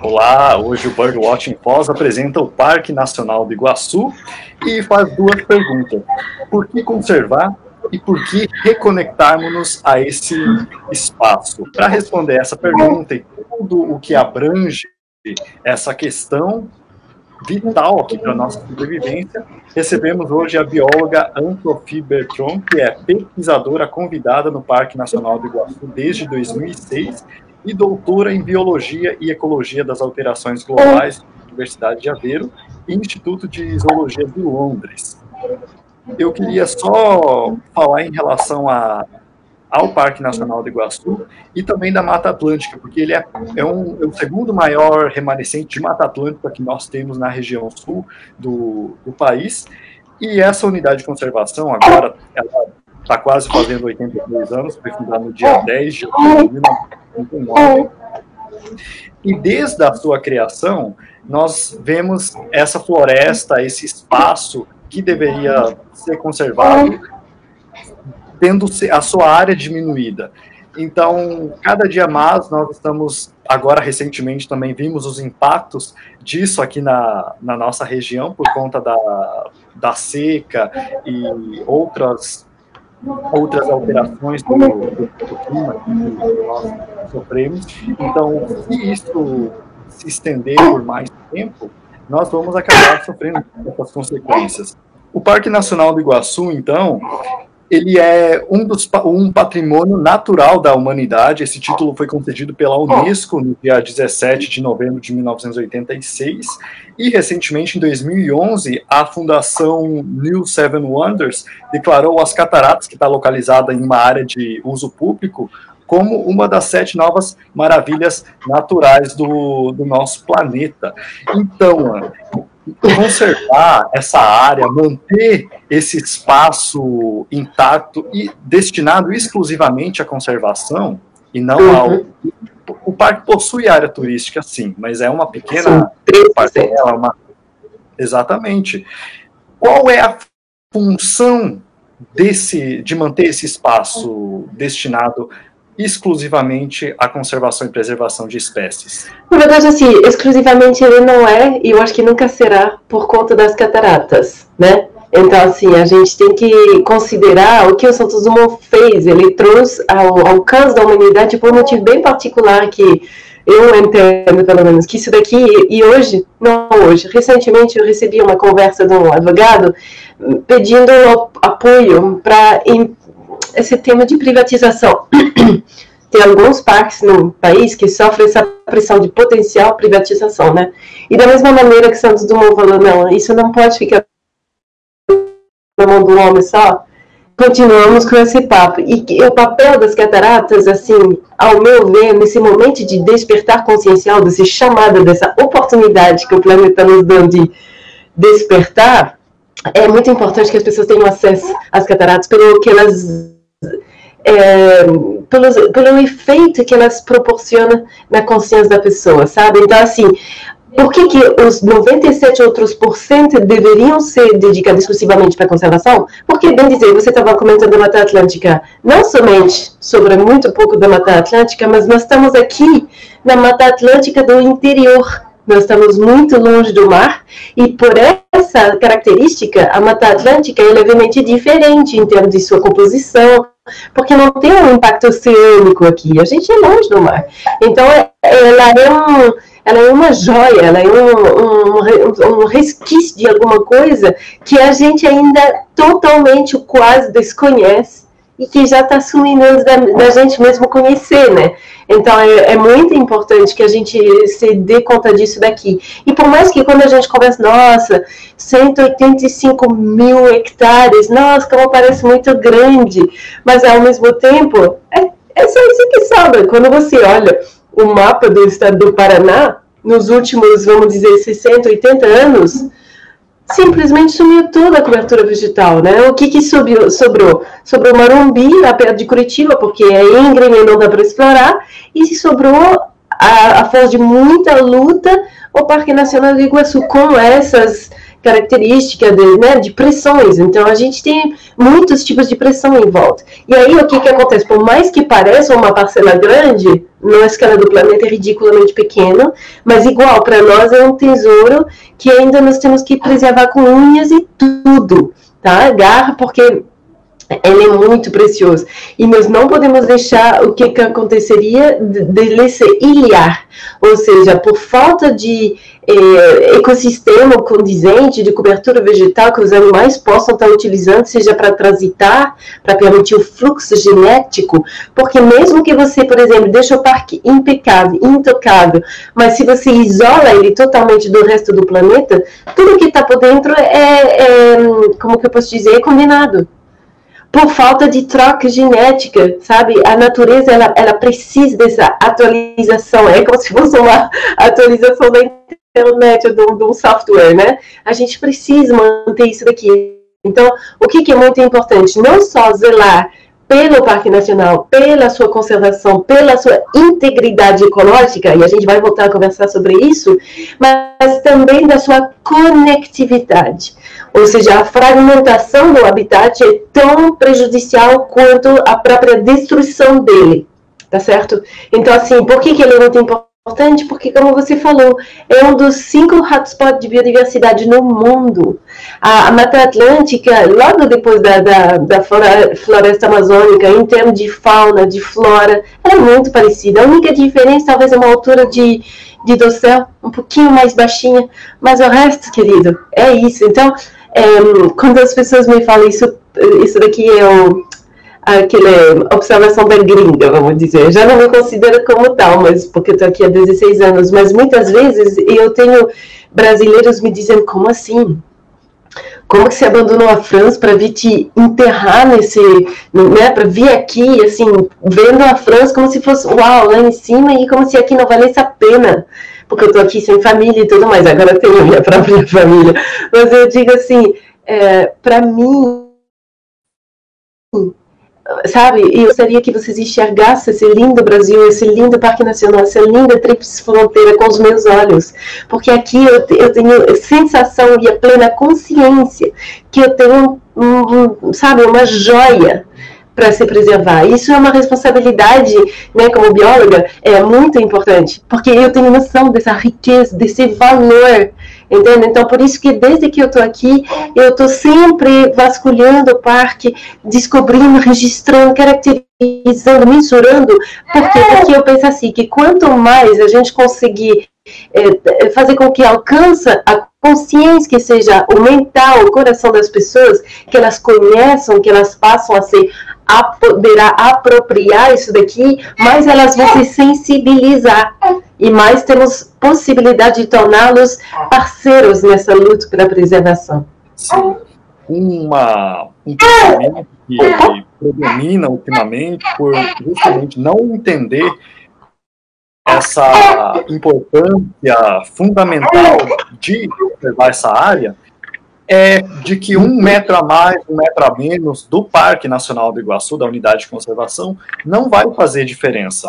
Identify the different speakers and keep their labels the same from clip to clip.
Speaker 1: Olá, hoje o Birdwatching Foz apresenta o Parque Nacional do Iguaçu e faz duas perguntas. Por que conservar e por que reconectarmos-nos a esse espaço? Para responder essa pergunta e tudo o que abrange essa questão vital aqui para a nossa sobrevivência, recebemos hoje a bióloga Anne-Sophie Bertron, que é pesquisadora convidada no Parque Nacional do Iguaçu desde 2006 e doutora em Biologia e Ecologia das Alterações Globais da Universidade de Aveiro e Instituto de Zoologia de Londres. Eu queria só falar em relação a, ao Parque Nacional do Iguaçu e também da Mata Atlântica, porque ele é, é, um, é o segundo maior remanescente de Mata Atlântica que nós temos na região sul do, do país. E essa unidade de conservação, agora, ela está quase fazendo 82 anos, foi fundada no dia 10 de outubro de 1959. E desde a sua criação, nós vemos essa floresta, esse espaço que deveria ser conservado, tendo a sua área diminuída. Então, cada dia mais nós estamos, agora recentemente também vimos os impactos disso aqui na, na nossa região, por conta da, da seca e outras outras alterações do, do, do clima que nós sofremos. Então, se isso se estender por mais tempo, nós vamos acabar sofrendo essas consequências. O Parque Nacional do Iguaçu, então, ele é um, dos, um patrimônio natural da humanidade. Esse título foi concedido pela Unesco no dia 17 de novembro de 1986. E, recentemente, em 2011, a Fundação New Seven Wonders declarou as cataratas, que está localizada em uma área de uso público, como uma das sete novas maravilhas naturais do, do nosso planeta. Então, conservar essa área, manter esse espaço intacto e destinado exclusivamente à conservação e não uhum. ao o parque possui área turística, sim, mas é uma pequena parcela, uma... exatamente. Qual é a função desse de manter esse espaço destinado exclusivamente a conservação e preservação de espécies?
Speaker 2: Na verdade, assim, exclusivamente ele não é, e eu acho que nunca será por conta das cataratas, né? Então, assim, a gente tem que considerar o que o Santos Dumont fez. Ele trouxe ao alcance da humanidade por um motivo bem particular que eu entendo, pelo menos, que isso daqui, e hoje, não hoje, recentemente eu recebi uma conversa de um advogado pedindo apoio para esse tema de privatização. Tem alguns parques no país que sofrem essa pressão de potencial privatização, né? E da mesma maneira que Santos Dumont falou, não, isso não pode ficar na mão do homem só, continuamos com esse papo. E o papel das cataratas, assim, ao meu ver, nesse momento de despertar consciencial, desse chamado, dessa oportunidade que o planeta nos dá de despertar, é muito importante que as pessoas tenham acesso às cataratas pelo que elas é, pelo, efeito que elas proporcionam na consciência da pessoa, sabe? Então, assim, por que, que os 97 outros por cento deveriam ser dedicados exclusivamente para a conservação? Porque, bem dizer, você estava comentando da Mata Atlântica, não somente sobre muito pouco da Mata Atlântica, mas nós estamos aqui na Mata Atlântica do interior, nós estamos muito longe do mar e por essa característica a Mata Atlântica é levemente diferente em termos de sua composição, porque não tem um impacto oceânico aqui. A gente é longe do mar. Então ela é um, ela é uma joia, ela é um, um, um resquício de alguma coisa que a gente ainda totalmente quase desconhece e que já está sumindo da, da, gente mesmo conhecer, né? Então é, é, muito importante que a gente se dê conta disso daqui. E por mais que quando a gente conversa, nossa, 185 mil hectares, nossa, como parece muito grande, mas ao mesmo tempo é, é só isso que sobra. Quando você olha o mapa do estado do Paraná, nos últimos, vamos dizer, 60, 80 anos, simplesmente sumiu toda a cobertura vegetal, né? O que, que subiu, sobrou? Sobrou Marumbi, lá perto de Curitiba, porque é íngreme e não dá para explorar, e sobrou, a, a de muita luta, o Parque Nacional do Iguaçu, com essas características de, né, de pressões. Então, a gente tem muitos tipos de pressão em volta. E aí, o que, que acontece? Por mais que pareça uma parcela grande, na escala do planeta é ridiculamente pequeno, mas igual para nós é um tesouro que ainda nós temos que preservar com unhas e tudo, tá? Garra, porque ele é muito precioso. E nós não podemos deixar o que, que aconteceria de, de se ilhar, ou seja, por falta de eh, ecossistema condizente, de cobertura vegetal que os animais possam estar utilizando, seja para transitar, para permitir o fluxo genético, porque mesmo que você, por exemplo, deixe o parque impecável, intocável, mas se você isola ele totalmente do resto do planeta, tudo que está por dentro é, é, como que eu posso dizer, é combinado por falta de troca genética, sabe? A natureza ela, ela precisa dessa atualização, é como se fosse uma atualização da internet de um software, né? A gente precisa manter isso daqui. Então, o que, que é muito importante? Não só zelar pelo Parque Nacional, pela sua conservação, pela sua integridade ecológica, e a gente vai voltar a conversar sobre isso, mas também da sua conectividade. Ou seja, a fragmentação do habitat é tão prejudicial quanto a própria destruição dele, tá certo? Então, assim, por que, que ele é muito importante? Porque, como você falou, é um dos cinco hotspots de biodiversidade no mundo. A, a Mata Atlântica, logo depois da, da, da floresta amazônica, em termos de fauna, de flora, é muito parecida. A única diferença, talvez, é uma altura de de dossel um pouquinho mais baixinha, mas o resto, querido, é isso. Então, é, quando as pessoas me falam isso, isso daqui é o, aquele observação da gringa, vamos dizer. Já não me considero como tal, mas porque estou aqui há 16 anos. Mas muitas vezes eu tenho brasileiros me dizendo como assim? Como que você abandonou a França para vir te enterrar nesse, né, para vir aqui, assim, vendo a França como se fosse, uau, lá em cima e como se aqui não valesse a pena porque eu estou aqui sem família e tudo mais, agora eu tenho a minha própria família. Mas eu digo assim, é, para mim, sabe, eu gostaria que vocês enxergassem esse lindo Brasil, esse lindo Parque Nacional, essa linda tríplice fronteira com os meus olhos, porque aqui eu, eu tenho sensação e a plena consciência que eu tenho, um, um, sabe, uma joia para se preservar. Isso é uma responsabilidade, né, como bióloga, é muito importante, porque eu tenho noção dessa riqueza, desse valor, entende? Então, por isso que desde que eu estou aqui, eu estou sempre vasculhando o parque, descobrindo, registrando, caracterizando, mensurando, porque, porque eu penso assim, que quanto mais a gente conseguir é, fazer com que alcance a consciência que seja o mental, o coração das pessoas, que elas conheçam, que elas passam a ser poderá apropriar isso daqui, mais elas vão se sensibilizar e mais temos possibilidade de torná-los parceiros nessa luta pela preservação.
Speaker 1: Sim. Uma, um pensamento que predomina ultimamente por justamente não entender essa importância fundamental de preservar essa área é de que um metro a mais, um metro a menos do Parque Nacional do Iguaçu, da unidade de conservação, não vai fazer diferença.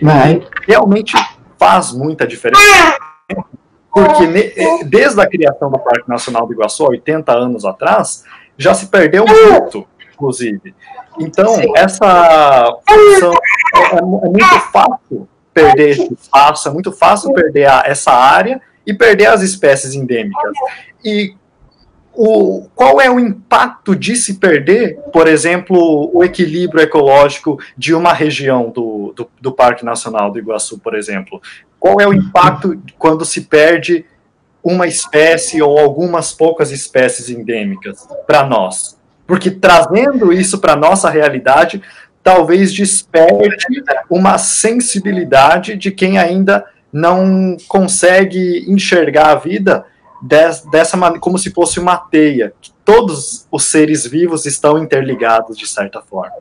Speaker 2: Vai.
Speaker 1: Realmente faz muita diferença. Porque desde a criação do Parque Nacional do Iguaçu, 80 anos atrás, já se perdeu muito, inclusive. Então, Sim. essa função é, é, é, muito fácil perder esse espaço, é muito fácil perder a, essa área e perder as espécies endêmicas. E o, qual é o impacto de se perder, por exemplo, o equilíbrio ecológico de uma região do, do, do, Parque Nacional do Iguaçu, por exemplo? Qual é o impacto quando se perde uma espécie ou algumas poucas espécies endêmicas para nós? Porque trazendo isso para nossa realidade, talvez desperte uma sensibilidade de quem ainda não consegue enxergar a vida dessa maneira, como se fosse uma teia, que todos os seres vivos estão interligados de certa forma.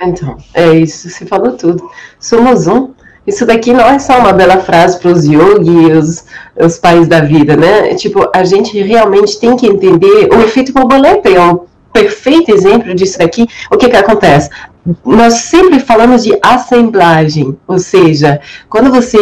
Speaker 2: Então, é isso, você falou tudo. Somos um. Isso daqui não é só uma bela frase para os yogi e os, os pais da vida, né? Tipo, a gente realmente tem que entender o efeito borboleta é um perfeito exemplo disso daqui. O que que acontece? Nós sempre falamos de assemblagem, ou seja, quando você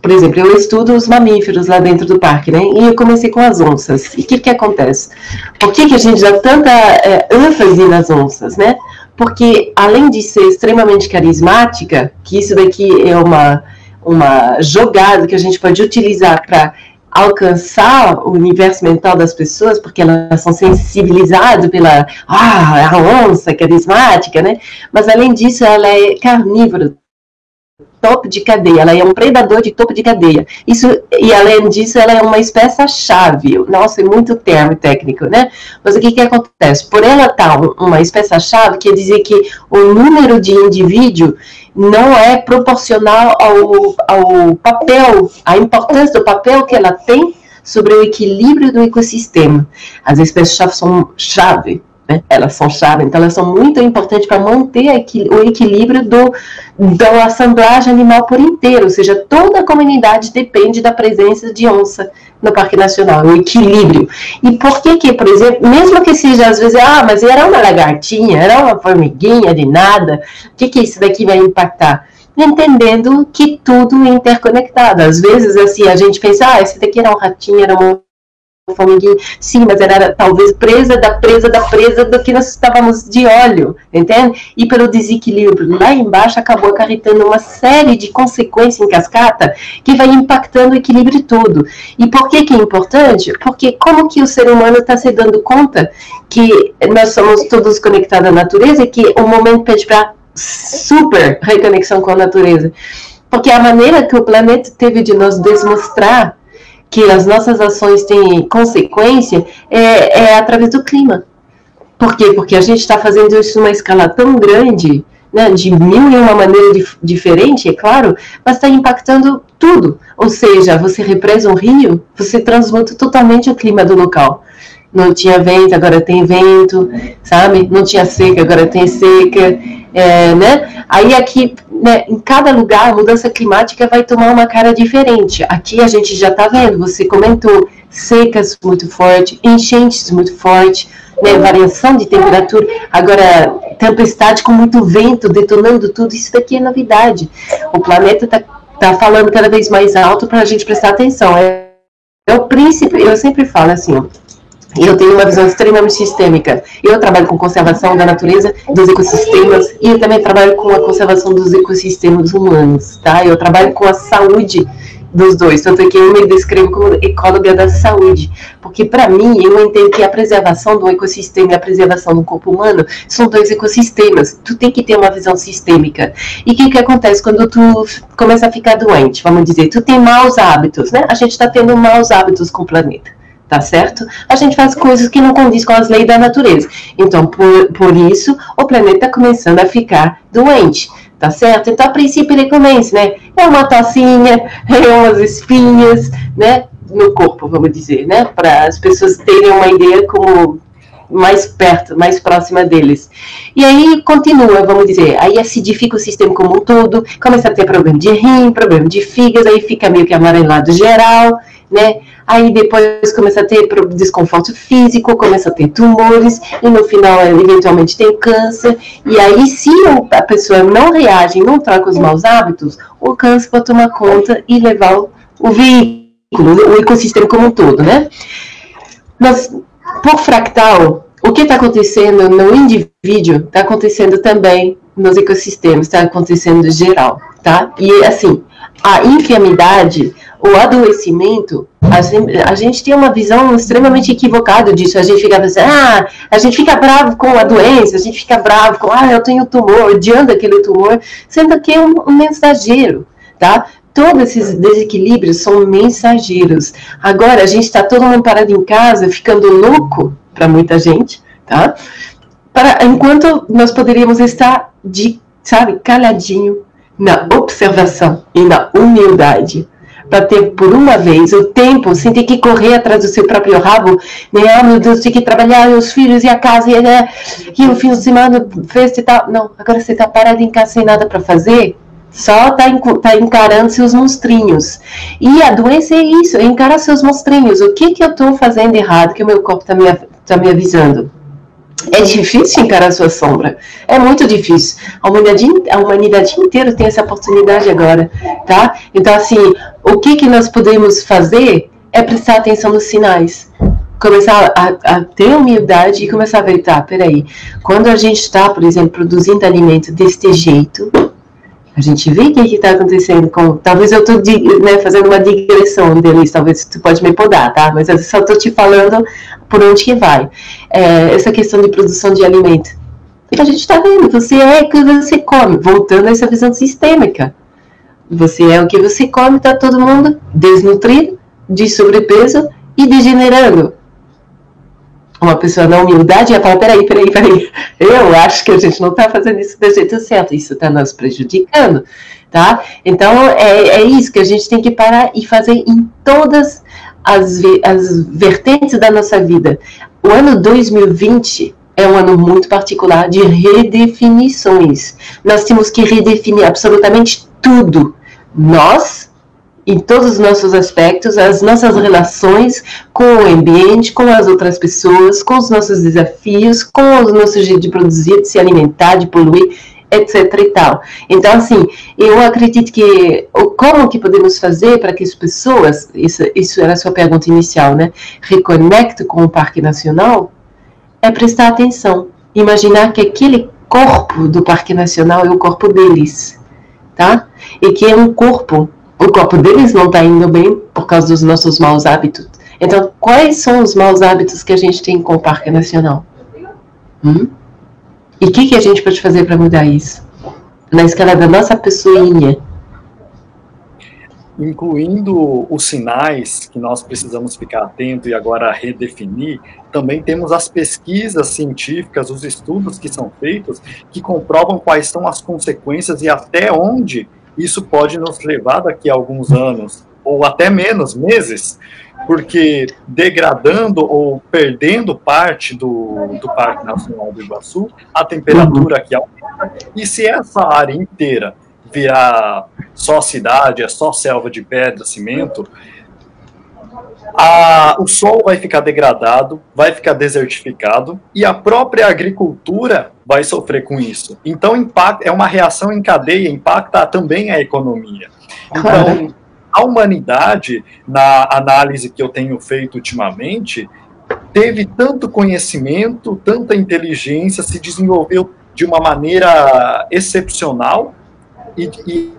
Speaker 2: por exemplo, eu estudo os mamíferos lá dentro do parque, né? E eu comecei com as onças. E o que, que acontece? Por que, que a gente dá tanta é, ênfase nas onças, né? porque além de ser extremamente carismática, que isso daqui é uma, uma jogada que a gente pode utilizar para alcançar o universo mental das pessoas, porque elas são sensibilizadas pela ah, a onça carismática, né? Mas além disso, ela é carnívora, topo de cadeia, ela é um predador de topo de cadeia. Isso e além disso, ela é uma espécie chave. Nossa, é muito termo técnico, né? Mas o que que acontece? Por ela estar tá uma espécie chave, quer dizer que o número de indivíduo não é proporcional ao, ao papel, a importância do papel que ela tem sobre o equilíbrio do ecossistema. As espécies-chave são chave, né? elas são chave, então elas são muito importantes para manter o equilíbrio do, da assemblagem animal por inteiro, ou seja, toda a comunidade depende da presença de onça no Parque Nacional, o equilíbrio. E por que que, por exemplo, mesmo que seja às vezes, ah, mas era uma lagartinha, era uma formiguinha de nada, o que que isso daqui vai impactar? Entendendo que tudo é interconectado. Às vezes, assim, a gente pensa, ah, esse daqui era um ratinho, era formiguinha. Sim, mas era talvez presa da presa da presa do que nós estávamos de óleo, entende? E pelo desequilíbrio lá embaixo acabou acarretando uma série de consequências em cascata que vai impactando o equilíbrio todo. E por que que é importante? Porque como que o ser humano está se dando conta que nós somos todos conectados à natureza e que o momento pede para super reconexão com a natureza. Porque a maneira que o planeta teve de nos demonstrar que as nossas ações têm consequência é, é através do clima. Por quê? Porque a gente está fazendo isso numa escala tão grande, né, de mil e uma maneira dif diferente, é claro, mas está impactando tudo. Ou seja, você represa um rio, você transmuta totalmente o clima do local. Não tinha vento, agora tem vento, sabe? Não tinha seca, agora tem seca, é, né? Aí aqui né, em cada lugar, a mudança climática vai tomar uma cara diferente. Aqui a gente já está vendo, você comentou, secas muito forte, enchentes muito forte, né, variação de temperatura, agora tempestade com muito vento, detonando tudo, isso daqui é novidade. O planeta está tá falando cada vez mais alto para a gente prestar atenção. É, é o príncipe, eu sempre falo assim, e eu tenho uma visão extremamente sistêmica. Eu trabalho com conservação da natureza, dos ecossistemas, e eu também trabalho com a conservação dos ecossistemas humanos, tá? Eu trabalho com a saúde dos dois, tanto que eu me descrevo como ecóloga da saúde, porque para mim eu entendo que a preservação do ecossistema e a preservação do corpo humano são dois ecossistemas. Tu tem que ter uma visão sistêmica. E o que que acontece quando tu começa a ficar doente? Vamos dizer, tu tem maus hábitos, né? A gente está tendo maus hábitos com o planeta tá certo? A gente faz coisas que não condiz com as leis da natureza. Então, por, por isso, o planeta está começando a ficar doente, tá certo? Então, a princípio, ele começa, né? É uma tocinha, é umas espinhas, né? No corpo, vamos dizer, né? Para as pessoas terem uma ideia como mais perto, mais próxima deles. E aí continua, vamos dizer, aí acidifica o sistema como um todo, começa a ter problema de rim, problema de fígado, aí fica meio que amarelado geral, né? Aí depois começa a ter desconforto físico, começa a ter tumores, e no final eventualmente tem câncer. E aí, se a pessoa não reage, não troca os maus hábitos, o câncer pode tomar conta e levar o veículo, o ecossistema como um todo, né? Mas, por fractal, o que está acontecendo no indivíduo está acontecendo também nos ecossistemas, está acontecendo geral, tá? E assim, a enfermidade o adoecimento, a gente, a gente, tem uma visão extremamente equivocada disso. A gente fica pensando, ah, a gente fica bravo com a doença, a gente fica bravo com, ah, eu tenho tumor, odiando aquele tumor, sendo que é um, um mensageiro, tá? Todos esses desequilíbrios são mensageiros. Agora, a gente está todo mundo parado em casa, ficando louco para muita gente, tá? Enquanto nós poderíamos estar de, sabe, calhadinho na observação e na humildade para ter por uma vez o tempo sem ter que correr atrás do seu próprio rabo, né? Ah, meu Deus, tem que trabalhar, os filhos e a casa, e, né? e o fim de semana, festa e tal. Não, agora você está parado em casa sem nada para fazer, só está tá encarando seus monstrinhos. E a doença é isso, é encarar seus monstrinhos. O que, que eu estou fazendo errado que o meu corpo está me, tá me avisando? É difícil encarar sua sombra. É muito difícil. A humanidade, a humanidade inteira tem essa oportunidade agora, tá? Então, assim, o que, que nós podemos fazer é prestar atenção nos sinais. começar a, a, ter humildade e começar a ver, tá, peraí, quando a gente está, por exemplo, produzindo alimento deste jeito, a gente vê o que está acontecendo com. Talvez eu estou né, fazendo uma digressão deles, talvez tu pode me podar, tá? Mas eu só estou te falando por onde que vai. É, essa questão de produção de alimento. A gente está vendo, você é o que você come, voltando a essa visão sistêmica. Você é o que você come, está todo mundo desnutrido, de sobrepeso e degenerando uma pessoa na humildade ia falar, peraí, peraí, peraí, eu acho que a gente não está fazendo isso do jeito certo, isso está nos prejudicando, tá? Então, é, é isso que a gente tem que parar e fazer em todas as, as vertentes da nossa vida. O ano 2020 é um ano muito particular de redefinições. Nós temos que redefinir absolutamente tudo. Nós, em todos os nossos aspectos, as nossas relações com o ambiente, com as outras pessoas, com os nossos desafios, com o nosso jeito de produzir, de se alimentar, de poluir, etc e tal. Então, assim, eu acredito que como que podemos fazer para que as pessoas, isso, isso era a sua pergunta inicial, né, reconectem com o Parque Nacional, é prestar atenção, imaginar que aquele corpo do Parque Nacional é o corpo deles, tá? E que é um corpo o corpo deles não está indo bem por causa dos nossos maus hábitos. Então, quais são os maus hábitos que a gente tem com o Parque Nacional? Hum? E o que, que a gente pode fazer para mudar isso? Na escala da nossa pessoinha.
Speaker 1: Incluindo os sinais que nós precisamos ficar atento e agora redefinir, também temos as pesquisas científicas, os estudos que são feitos, que comprovam quais são as consequências e até onde isso pode nos levar daqui a alguns anos, ou até menos, meses, porque degradando ou perdendo parte do, do Parque Nacional do Iguaçu, a temperatura aqui aumenta, e se essa área inteira virar só cidade, é só selva de pedra, cimento, a, o solo vai ficar degradado, vai ficar desertificado e a própria agricultura vai sofrer com isso. Então, impacta, é uma reação em cadeia, impacta também a economia. Então, a humanidade, na análise que eu tenho feito ultimamente, teve tanto conhecimento, tanta inteligência, se desenvolveu de uma maneira excepcional e, e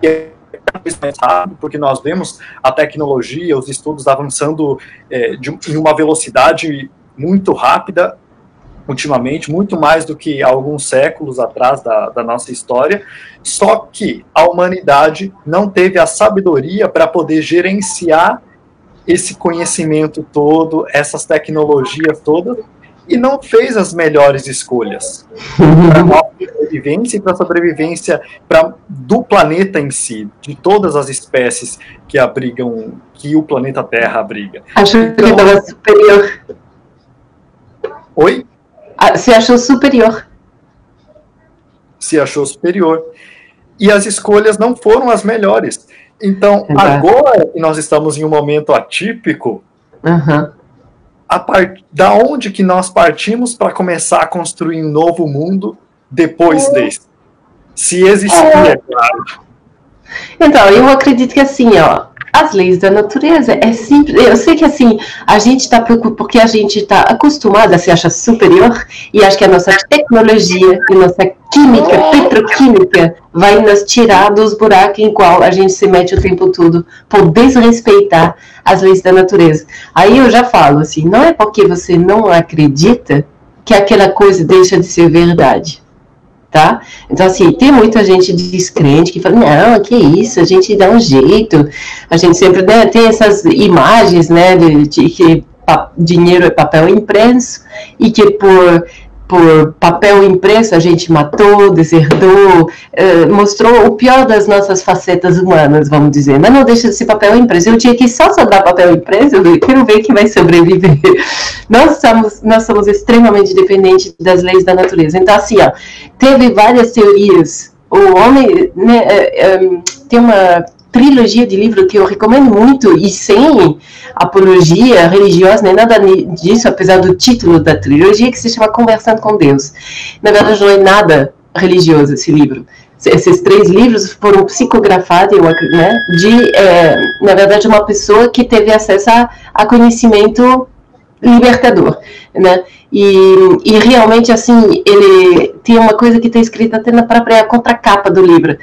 Speaker 1: porque nós vemos a tecnologia, os estudos avançando é, de, em uma velocidade muito rápida ultimamente, muito mais do que alguns séculos atrás da, da nossa história, só que a humanidade não teve a sabedoria para poder gerenciar esse conhecimento todo, essas tecnologias todas, e não fez as melhores escolhas para a sobrevivência e para a sobrevivência pra, do planeta em si, de todas as espécies que abrigam, que o planeta Terra abriga.
Speaker 2: Acho então, que estava superior.
Speaker 1: Oi?
Speaker 2: Ah, se achou superior.
Speaker 1: Se achou superior. E as escolhas não foram as melhores. Então, Exato. agora que nós estamos em um momento atípico,
Speaker 2: uhum
Speaker 1: part... da onde que nós partimos para começar a construir um novo mundo depois é. desse? Se existir, é. é claro.
Speaker 2: Então, eu acredito que assim, ó, as leis da natureza é simples. Eu sei que assim, a gente está preocupado porque a gente está acostumado a se achar superior e acho que a nossa tecnologia e nossa química, petroquímica, vai nos tirar dos buracos em qual a gente se mete o tempo todo por desrespeitar as leis da natureza. Aí eu já falo assim, não é porque você não acredita que aquela coisa deixa de ser verdade tá? Então, assim, tem muita gente descrente que fala, não, que isso, a gente dá um jeito, a gente sempre né, tem essas imagens, né, de, de que dinheiro é papel impresso e que por por papel impresso, a gente matou, deserdou, eh, mostrou o pior das nossas facetas humanas, vamos dizer. Mas não deixa de ser papel impresso. Eu tinha que só dar papel impresso, eu quero ver quem vai sobreviver. Nós somos, nós somos extremamente dependentes das leis da natureza. Então, assim, ó, teve várias teorias. O homem né, é, é, tem uma trilogia de livro que eu recomendo muito e sem apologia religiosa nem nada disso, apesar do título da trilogia que se chama Conversando com Deus. Na verdade, não é nada religioso esse livro. Esses três livros foram psicografados, né, de, é, na verdade, uma pessoa que teve acesso a, a conhecimento libertador, né? E, e realmente, assim, ele tem uma coisa que está escrita até na própria contracapa do livro,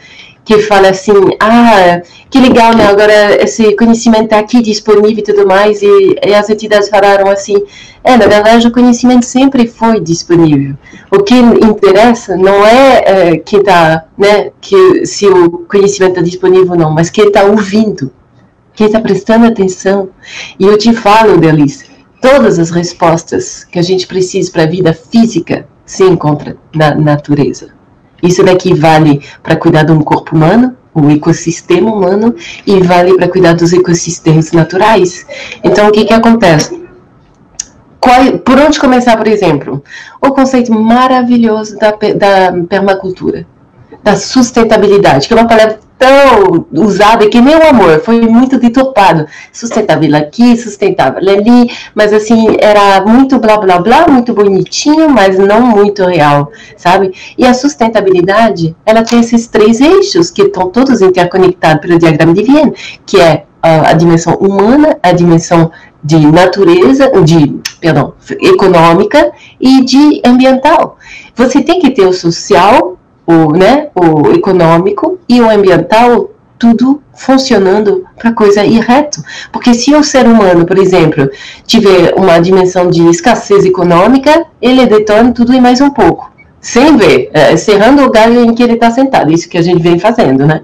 Speaker 2: que fala assim, ah, que legal, né? Agora esse conhecimento está aqui disponível e tudo mais, e, e, as entidades falaram assim, é, na verdade o conhecimento sempre foi disponível. O que interessa não é, é quem está, né, que se o conhecimento está disponível ou não, mas quem está ouvindo, quem está prestando atenção. E eu te falo, Delice, todas as respostas que a gente precisa para a vida física se encontra na natureza. Isso daqui vale para cuidar de um corpo humano, o ecossistema humano, e vale para cuidar dos ecossistemas naturais. Então, o que, que acontece? Qual, por onde começar, por exemplo? O conceito maravilhoso da, da permacultura, da sustentabilidade, que é uma palavra tão usada que nem o amor, foi muito ditopado. Sustentável aqui, sustentável ali, mas assim, era muito blá blá blá, muito bonitinho, mas não muito real, sabe? E a sustentabilidade, ela tem esses três eixos que estão todos interconectados pelo diagrama de Vienne, que é a, a dimensão humana, a dimensão de natureza, de, perdão, econômica e de ambiental. Você tem que ter o social, o, né, o econômico e o ambiental tudo funcionando para coisa ir reto. Porque se o ser humano, por exemplo, tiver uma dimensão de escassez econômica, ele detona tudo e mais um pouco sem ver, é, cerrando o galho em que ele está sentado, isso que a gente vem fazendo, né?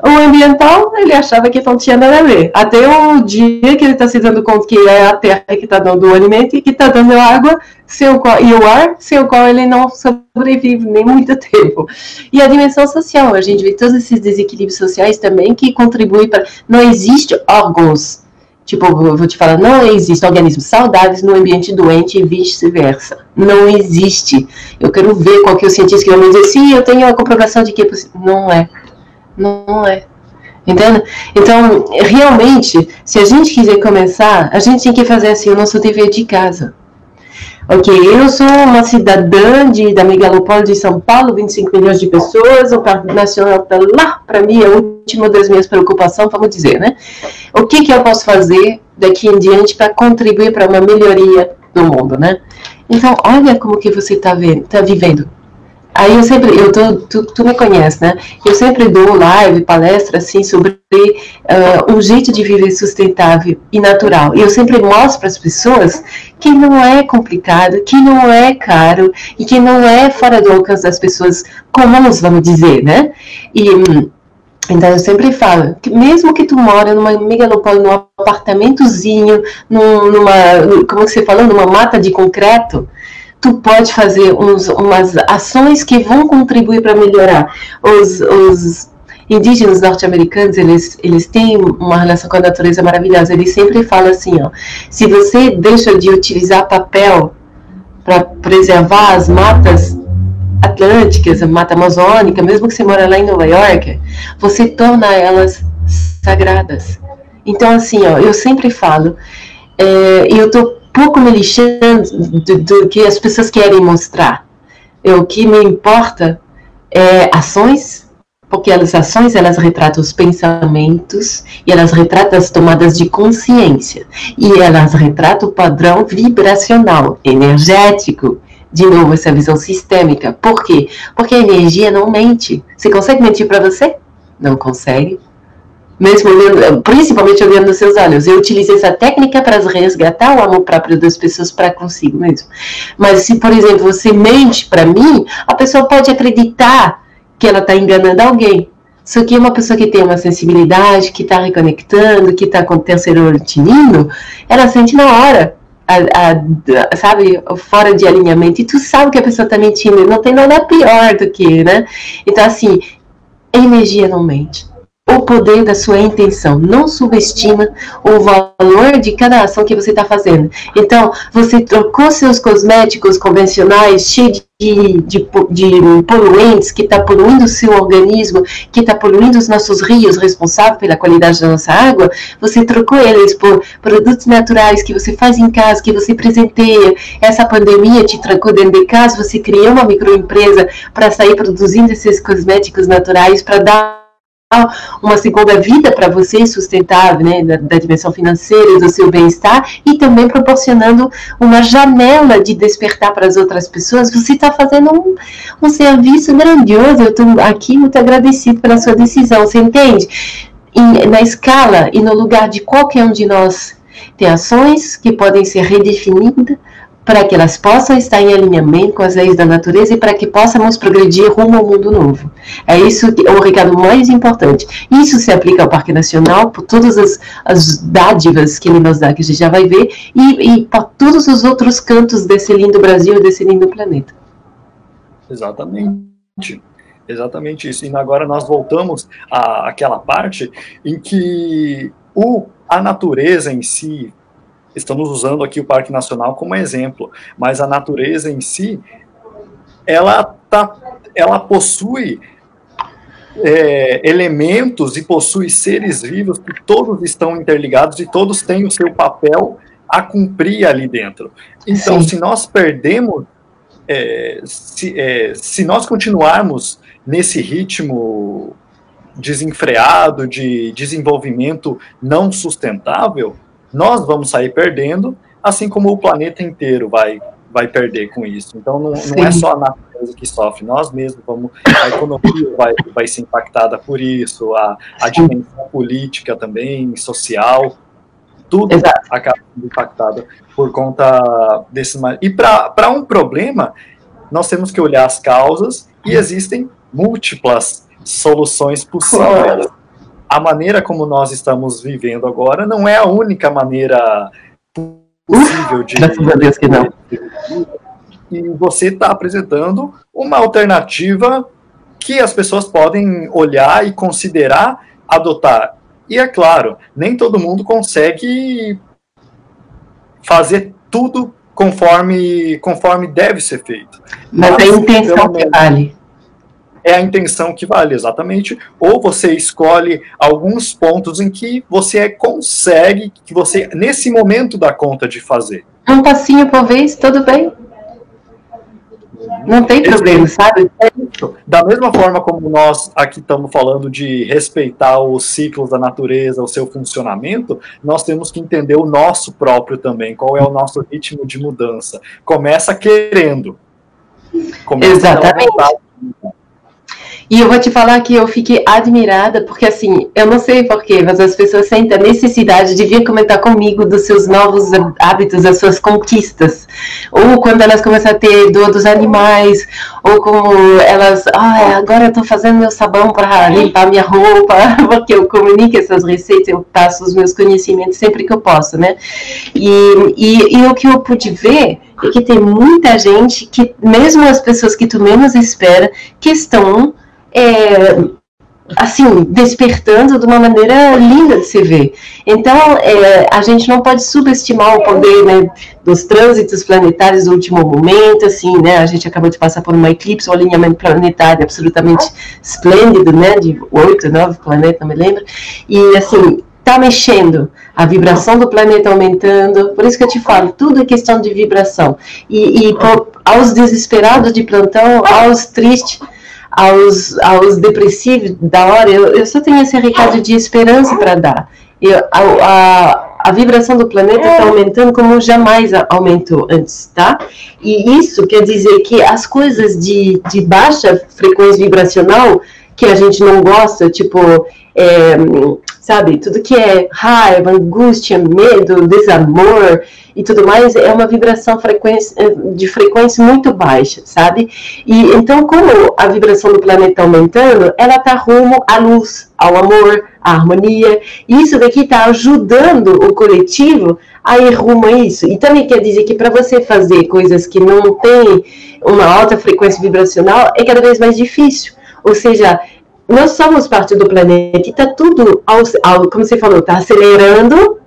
Speaker 2: O ambiental, ele achava que não tinha nada a ver, até o dia que ele está se dando conta que é a terra que está dando o alimento e que está dando água sem o qual, e o ar, sem o qual ele não sobrevive nem muito tempo. E a dimensão social, a gente vê todos esses desequilíbrios sociais também que contribuem para. Não existe órgãos Tipo, eu vou te falar, não existem organismos saudáveis no ambiente doente e vice-versa. Não existe. Eu quero ver qual que é o cientista que vai me dizer, sim, eu tenho a comprovação de que é Não é. Não é. Entende? Então, realmente, se a gente quiser começar, a gente tem que fazer assim o nosso dever de casa. Ok, eu sou uma cidadã de, da megalopole de São Paulo, 25 milhões de pessoas, o Parque Nacional está lá, para mim é a última das minhas preocupações, vamos dizer, né? O que, que eu posso fazer daqui em diante para contribuir para uma melhoria do mundo, né? Então, olha como que você está tá vivendo. Aí eu sempre, eu tô, tu, tu me conhece, né? Eu sempre dou live, palestra, assim, sobre uh, um jeito de viver sustentável e natural. E eu sempre mostro para as pessoas que não é complicado, que não é caro e que não é fora do alcance das pessoas comuns, vamos dizer, né? E então eu sempre falo, que mesmo que tu mora numa megalopole, num apartamentozinho, num, numa, como você falou, numa mata de concreto, tu pode fazer uns, umas ações que vão contribuir para melhorar. Os, os indígenas norte-americanos, eles, eles têm uma relação com a natureza maravilhosa. Eles sempre falam assim, ó, se você deixa de utilizar papel para preservar as matas atlânticas, a mata amazônica, mesmo que você mora lá em Nova York, você torna elas sagradas. Então, assim, ó, eu sempre falo, é, eu estou pouco me lixando do, do, que as pessoas querem mostrar. É, o que me importa é ações, porque as ações elas retratam os pensamentos e elas retratam as tomadas de consciência e elas retratam o padrão vibracional, energético. De novo, essa visão sistêmica. Por quê? Porque a energia não mente. Você consegue mentir para você? Não consegue mesmo olhando, principalmente olhando nos seus olhos. Eu utilizei essa técnica para resgatar o amor próprio das pessoas para consigo mesmo. Mas se, por exemplo, você mente para mim, a pessoa pode acreditar que ela está enganando alguém. Só que uma pessoa que tem uma sensibilidade, que está reconectando, que está com o terceiro tinino, ela sente na hora. A, a, sabe, fora de alinhamento, e tu sabe que a pessoa está mentindo, não tem nada pior do que, né? Então, assim, energia não mente o poder da sua intenção. Não subestima o valor de cada ação que você está fazendo. Então, você trocou seus cosméticos convencionais, cheios de, de, de poluentes, que está poluindo o seu organismo, que está poluindo os nossos rios, responsável pela qualidade da nossa água, você trocou eles por produtos naturais que você faz em casa, que você presenteia. Essa pandemia te trancou dentro de casa, você criou uma microempresa para sair produzindo esses cosméticos naturais, para dar uma segunda vida para você sustentável, né, da, da, dimensão financeira do seu bem-estar, e também proporcionando uma janela de despertar para as outras pessoas, você está fazendo um, um serviço grandioso. Eu estou aqui muito agradecido pela sua decisão, você entende? E, na escala e no lugar de qualquer um de nós tem ações que podem ser redefinidas para que elas possam estar em alinhamento com as leis da natureza e para que possamos progredir rumo ao mundo novo. É isso que é o recado mais importante. Isso se aplica ao Parque Nacional, por todas as, as dádivas que ele nos dá, que a gente já vai ver, e, e para todos os outros cantos desse lindo Brasil e desse lindo planeta.
Speaker 1: Exatamente. Exatamente isso. E agora nós voltamos àquela parte em que o, a natureza em si estamos usando aqui o Parque Nacional como exemplo, mas a natureza em si, ela, tá, ela possui é, elementos e possui seres vivos que todos estão interligados e todos têm o seu papel a cumprir ali dentro. Então, Sim. se nós perdemos, é, se, é, se nós continuarmos nesse ritmo desenfreado de desenvolvimento não sustentável, nós vamos sair perdendo, assim como o planeta inteiro vai, vai perder com isso. Então não, não é só a natureza que sofre, nós mesmos vamos, a economia vai, vai ser impactada por isso, a, a dimensão política também, social, tudo Exato. acaba sendo impactado por conta desses. E para um problema, nós temos que olhar as causas e existem múltiplas soluções possíveis a maneira como nós estamos vivendo agora não é a única maneira possível de.
Speaker 2: Graças a Deus que não.
Speaker 1: E você está apresentando uma alternativa que as pessoas podem olhar e considerar adotar. E é claro, nem todo mundo consegue fazer tudo conforme conforme deve ser feito.
Speaker 2: Mas, Mas a intenção que vale
Speaker 1: é a intenção que vale, exatamente. Ou você escolhe alguns pontos em que você consegue, que você, nesse momento, dá conta de fazer.
Speaker 2: Um passinho por vez, tudo bem. Não tem problema, sabe?
Speaker 1: Da mesma forma como nós aqui estamos falando de respeitar os ciclos da natureza, o seu funcionamento, nós temos que entender o nosso próprio também, qual é o nosso ritmo de mudança. Começa querendo.
Speaker 2: Começa Exatamente. E eu vou te falar que eu fiquei admirada, porque assim, eu não sei porquê, mas as pessoas sentem a necessidade de vir comentar comigo dos seus novos hábitos, das suas conquistas. Ou quando elas começam a ter dor dos animais, ou como elas, ah, agora eu tô fazendo meu sabão para limpar minha roupa, porque eu comunico essas receitas, eu passo os meus conhecimentos sempre que eu posso, né? E, e, e o que eu pude ver é que tem muita gente que, mesmo as pessoas que tu menos espera, que estão é, assim, despertando de uma maneira linda de se ver. Então, é, a gente não pode subestimar o poder né, dos trânsitos planetários do último momento, assim, né, a gente acabou de passar por uma eclipse, um alinhamento planetário absolutamente esplêndido, né, de oito, nove planetas, não me lembro, e, assim, tá mexendo, a vibração do planeta aumentando, por isso que eu te falo, tudo é questão de vibração, e, e aos desesperados de plantão, aos tristes, aos, aos depressivos da hora, eu, eu só tenho esse recado de esperança para dar. Eu, a, a, a, vibração do planeta está aumentando como jamais aumentou antes, tá? E isso quer dizer que as coisas de, de baixa frequência vibracional, que a gente não gosta, tipo, é, sabe, tudo que é raiva, angústia, medo, desamor, e tudo mais, é uma vibração frequência, eh, de frequência muito baixa, sabe? E então, como a vibração do planeta aumentando, ela está rumo à luz, ao amor, à harmonia. E isso daqui está ajudando o coletivo a ir rumo a isso. E também quer dizer que para você fazer coisas que não têm uma alta frequência vibracional, é cada vez mais difícil. Ou seja, nós somos parte do planeta e está tudo, ao, ao, como você falou, está acelerando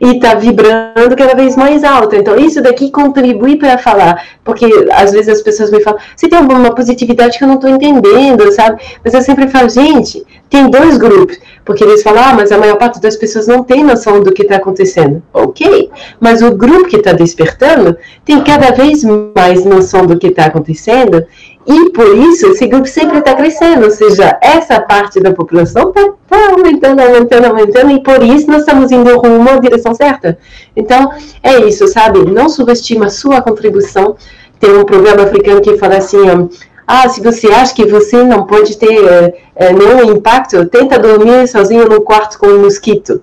Speaker 2: e está vibrando cada vez mais alto. Então, isso daqui contribui para falar, porque às vezes as pessoas me falam, você tem alguma positividade que eu não estou entendendo, sabe? Mas eu sempre falo, gente, tem dois grupos, porque eles falam, ah, mas a maior parte das pessoas não tem noção do que está acontecendo. Ok, mas o grupo que está despertando tem cada vez mais noção do que está acontecendo E por isso esse grupo sempre está crescendo, ou seja, essa parte da população está tá aumentando, aumentando, aumentando, e por isso nós estamos indo rumo à direção certa. Então, é isso, sabe? Não subestima a sua contribuição. Tem um programa africano que fala assim, ah, se você acha que você não pode ter é, nenhum impacto, tenta dormir sozinho no quarto com um mosquito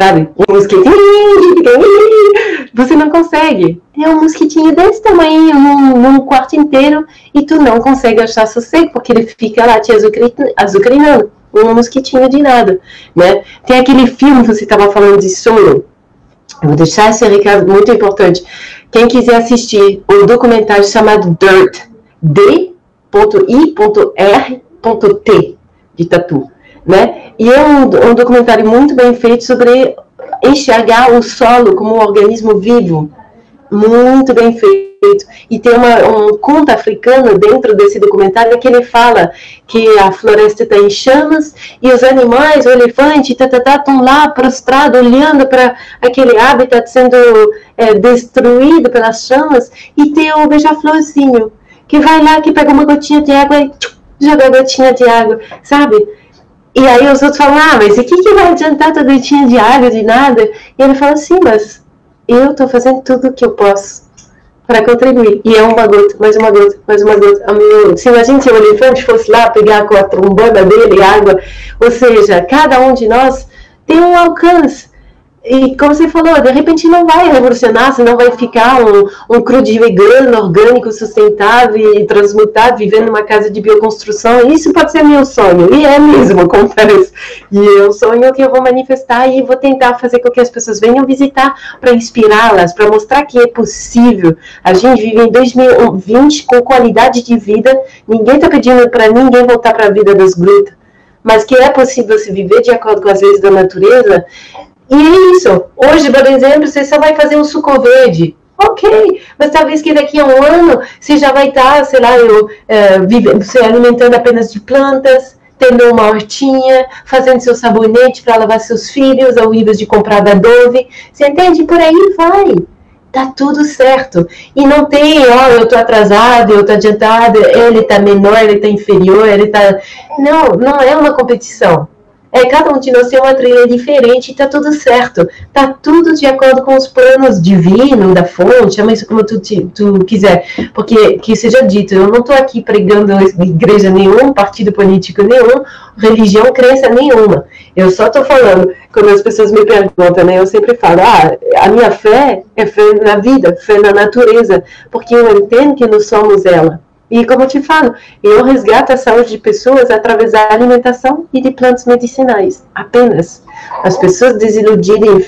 Speaker 2: sabe? Um mosquitinho, você não consegue. É um mosquitinho desse tamanho num, quarto inteiro e tu não consegue achar sossego porque ele fica lá te azucrinando. Um mosquitinho de nada, né? Tem aquele filme que você estava falando de sono. Vou deixar esse recado muito importante. Quem quiser assistir um documentário chamado Dirt, D.I.R.T, de tatu né? E é um, um documentário muito bem feito sobre enxergar o solo como um organismo vivo, muito bem feito. E tem uma, um conto africano dentro desse documentário que ele fala que a floresta está em chamas e os animais, o elefante, estão tá, tá, tá, lá prostrados, olhando para aquele habitat sendo é, destruído pelas chamas. E tem o beija-florzinho que vai lá, que pega uma gotinha de água e tchum, joga a gotinha de água, sabe? E aí os outros falam, ah, mas o que, que vai adiantar tua dentinha de água, de nada? E ele fala assim, mas eu estou fazendo tudo o que eu posso para contribuir. E é uma gota, mais uma gota, mais uma gota. Se imagina se o elefante fosse lá pegar com a trombada dele água, ou seja, cada um de nós tem um alcance. E como você falou, de repente não vai revolucionar, você não vai ficar um, um crude vegano, orgânico, sustentável e transmutado, vivendo numa casa de bioconstrução. Isso pode ser meu sonho, e é mesmo, confesso. E é um sonho que eu vou manifestar e vou tentar fazer com que as pessoas venham visitar para inspirá-las, para mostrar que é possível. A gente vive em 2020 com qualidade de vida, ninguém está pedindo para ninguém voltar para a vida das grutas mas que é possível se viver de acordo com as leis da natureza, e isso. Hoje, por exemplo, você só vai fazer um suco verde. Ok, mas talvez que daqui a um ano você já vai estar, sei lá, eu, é, vive, se alimentando apenas de plantas, tendo uma hortinha, fazendo seu sabonete para lavar seus filhos, ao invés de comprar da Dove. Você entende? Por aí vai. Tá tudo certo. E não tem, ó, eu tô atrasado, eu tô adiantado, ele tá menor, ele tá inferior, ele tá. Não, não é uma competição. É, cada um de nós tem uma trilha diferente e tá tudo certo. Tá tudo de acordo com os planos divinos da fonte, chama isso como tu, tu quiser. Porque, que seja dito, eu não estou aqui pregando igreja nenhuma, partido político nenhum, religião, crença nenhuma. Eu só estou falando, quando as pessoas me perguntam, né, eu sempre falo, ah, a minha fé é fé na vida, fé na natureza, porque eu entendo que nós somos ela. E como eu te falo, eu resgato a saúde de pessoas através da alimentação e de plantas medicinais, apenas. As pessoas desiludirem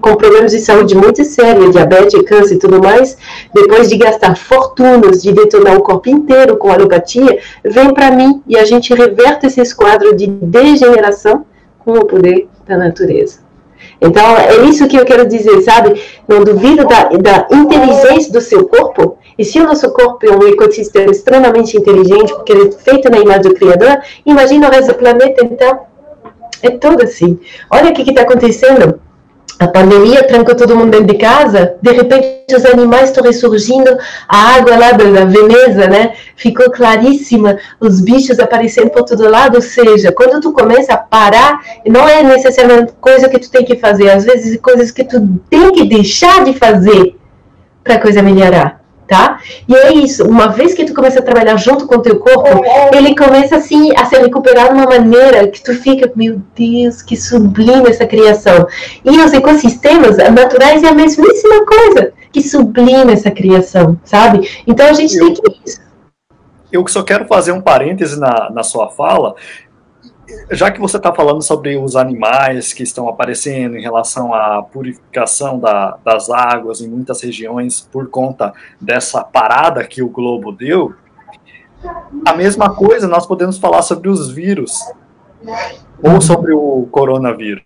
Speaker 2: com problemas de saúde muito sérios, diabetes, câncer e tudo mais, depois de gastar fortunas, de detonar o corpo inteiro com alopatia, vem para mim e a gente reverte esse quadro de degeneração com o poder da natureza. Então, é isso que eu quero dizer, sabe? Não duvido da, da inteligência do seu corpo, e se o nosso corpo é um ecossistema extremamente inteligente, porque ele é feito na imagem do Criador, imagina o resto do planeta, então. É tudo assim. Olha o que está acontecendo. A pandemia trancou todo mundo dentro de casa, de repente os animais estão ressurgindo, a água lá da Veneza, né, ficou claríssima, os bichos aparecendo por todo lado, ou seja, quando tu começa a parar, não é necessariamente coisa que tu tem que fazer, às vezes coisas que tu tem que deixar de fazer para a coisa melhorar tá? E é isso, uma vez que tu começa a trabalhar junto com o teu corpo, ele começa assim a se recuperar de uma maneira que tu fica, meu Deus, que sublime essa criação. E os ecossistemas naturais é a mesmíssima coisa, que sublime essa criação, sabe? Então a gente eu, tem que
Speaker 1: eu só quero fazer um parêntese na, na sua fala, já que você está falando sobre os animais que estão aparecendo em relação à purificação da, das águas em muitas regiões por conta dessa parada que o globo deu, a mesma coisa nós podemos falar sobre os vírus ou sobre o coronavírus,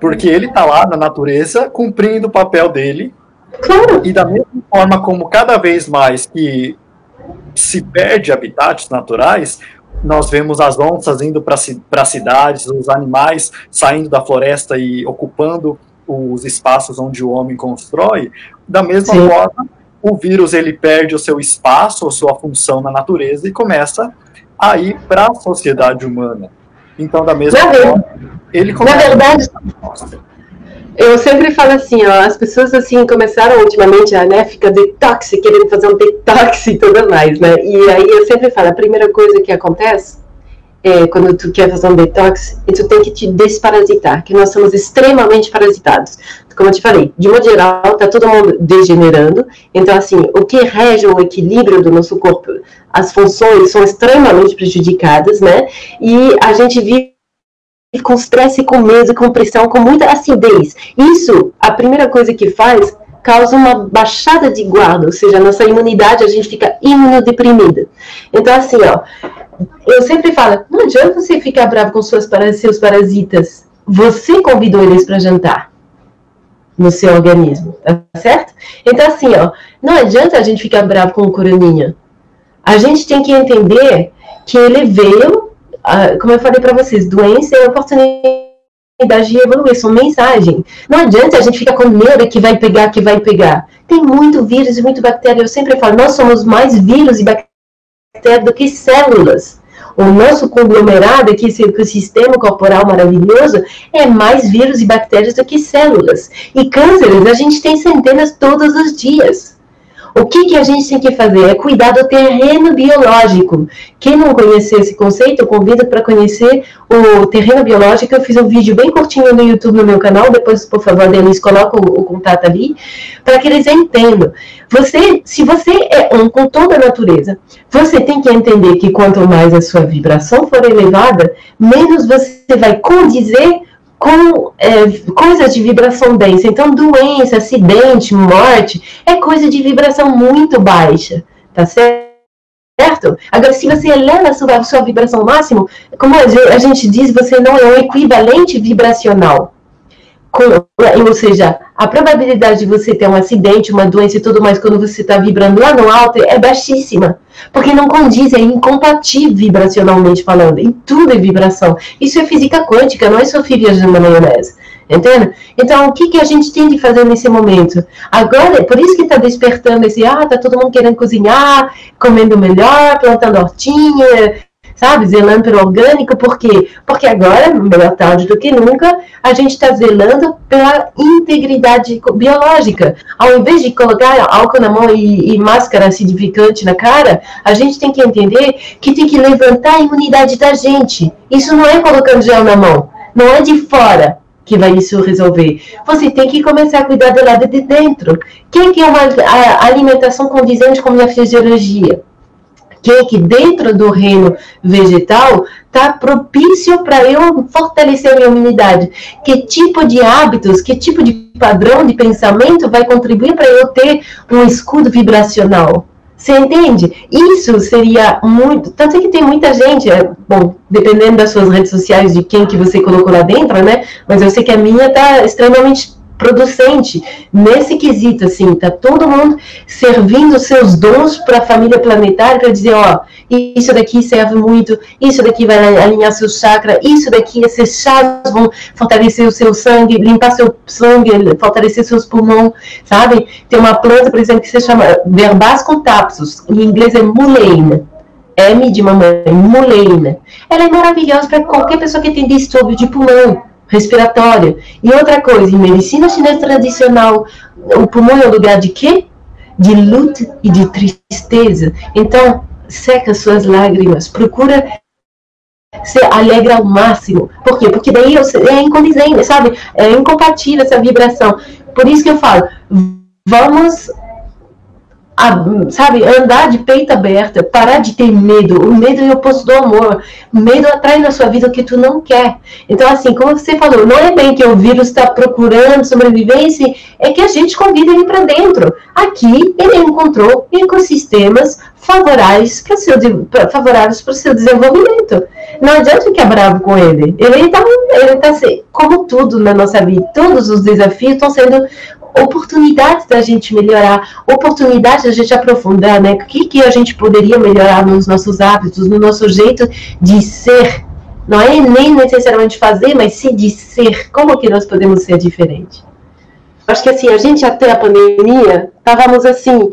Speaker 1: porque ele está lá na natureza cumprindo o papel dele e da mesma forma como cada vez mais que se perde habitats naturais, nós vemos as onças indo para cidades, os animais saindo da floresta e ocupando os espaços onde o homem constrói, da mesma Sim. forma, o vírus ele perde o seu espaço, a sua função na natureza e começa a ir para a sociedade humana. Então, da mesma
Speaker 2: na
Speaker 1: forma, ele começa...
Speaker 2: Na verdade, eu sempre falo assim, ó, as pessoas assim começaram ultimamente a, né, ficar detox, querendo fazer um detox e tudo mais, né? E aí eu sempre falo, a primeira coisa que acontece é, quando tu quer fazer um detox, e tu tem que te desparasitar, que nós somos extremamente parasitados. Como eu te falei, de modo geral, tá todo mundo degenerando. Então, assim, o que rege o equilíbrio do nosso corpo, as funções são extremamente prejudicadas, né? E a gente vive com estresse, com medo, com pressão, com muita acidez. Isso, a primeira coisa que faz, causa uma baixada de guarda, ou seja, a nossa imunidade, a gente fica imunodeprimida. Então, assim, ó, eu sempre falo, não adianta você ficar bravo com suas, seus parasitas. Você convidou eles para jantar no seu organismo, tá certo? Então, assim, ó, não adianta a gente ficar bravo com o coroninha. A gente tem que entender que ele veio, como eu falei para vocês, doença é oportunidade de evoluir, são mensagem. Não adianta a gente ficar com medo que vai pegar, que vai pegar. Tem muito vírus e muito bactéria. Eu sempre falo, nós somos mais vírus e bactérias do que células. O nosso conglomerado, aqui, esse ecossistema corporal maravilhoso, é mais vírus e bactérias do que células. E cânceres, a gente tem centenas todos os dias. O que, que a gente tem que fazer? É cuidar do terreno biológico. Quem não conhecer esse conceito, eu convido para conhecer o terreno biológico. Eu fiz um vídeo bem curtinho no YouTube no meu canal. Depois, por favor, Denise, coloca o, o contato ali, para que eles entendam. Você, se você é um com toda a natureza, você tem que entender que quanto mais a sua vibração for elevada, menos você vai condizer com é, coisas de vibração densa. Então, doença, acidente, morte, é coisa de vibração muito baixa, tá certo? Agora, se você eleva a sua, a sua vibração máximo, como a gente diz, você não é um equivalente vibracional ou seja, a probabilidade de você ter um acidente, uma doença e tudo mais quando você está vibrando lá no alto é baixíssima, porque não condiz, é incompatível vibracionalmente falando, e tudo é vibração. Isso é física quântica, não é só viajando na maionese. Entende? Então, o que, que a gente tem de fazer nesse momento? Agora, por isso que está despertando esse, ah, tá todo mundo querendo cozinhar, comendo melhor, plantando hortinha, sabe? Zelando pelo orgânico, por quê? Porque agora, melhor tarde do que nunca, a gente está zelando pela integridade biológica. Ao invés de colocar álcool na mão e, e máscara acidificante na cara, a gente tem que entender que tem que levantar a imunidade da gente. Isso não é colocando gel na mão, não é de fora que vai isso resolver. Você tem que começar a cuidar do lado de dentro. Quem que é uma alimentação condizente com a fisiologia? Que dentro do reino vegetal está propício para eu fortalecer a minha imunidade. Que tipo de hábitos, que tipo de padrão de pensamento vai contribuir para eu ter um escudo vibracional? Você entende? Isso seria muito. Tanto é que tem muita gente, é, bom, dependendo das suas redes sociais, de quem que você colocou lá dentro, né? Mas eu sei que a minha está extremamente producente nesse quesito, assim, tá todo mundo servindo seus dons para a família planetária para dizer, ó, isso daqui serve muito, isso daqui vai alinhar seu chakra, isso daqui, esses chás vão fortalecer o seu sangue, limpar seu sangue, fortalecer seus pulmões, sabe? Tem uma planta, por exemplo, que se chama Verbascum tapsus, em inglês é mullein, M de mamãe, mullein. Ela é maravilhosa para qualquer pessoa que tem distúrbio de pulmão, respiratória. E outra coisa, em medicina chinesa tradicional, o pulmão é um lugar de quê? De luta e de tristeza. Então, seca suas lágrimas, procura se alegra ao máximo. Por quê? Porque daí é incondizente, sabe? É incompatível essa vibração. Por isso que eu falo, vamos a, sabe, andar de peito aberto, parar de ter medo. O medo é o oposto do amor. O medo atrai na sua vida o que tu não quer. Então, assim, como você falou, não é bem que o vírus está procurando sobrevivência, é que a gente convida ele para dentro. Aqui, ele encontrou ecossistemas favoráveis para seu, o seu desenvolvimento. Não adianta ficar bravo com ele. Ele está ele tá, como tudo na nossa vida, todos os desafios estão sendo oportunidades da gente melhorar, oportunidades da gente aprofundar, né? O que, que a gente poderia melhorar nos nossos hábitos, no nosso jeito de ser. Não é nem necessariamente fazer, mas sim de ser. Como que nós podemos ser diferente? Acho que assim, a gente até a pandemia, estávamos assim,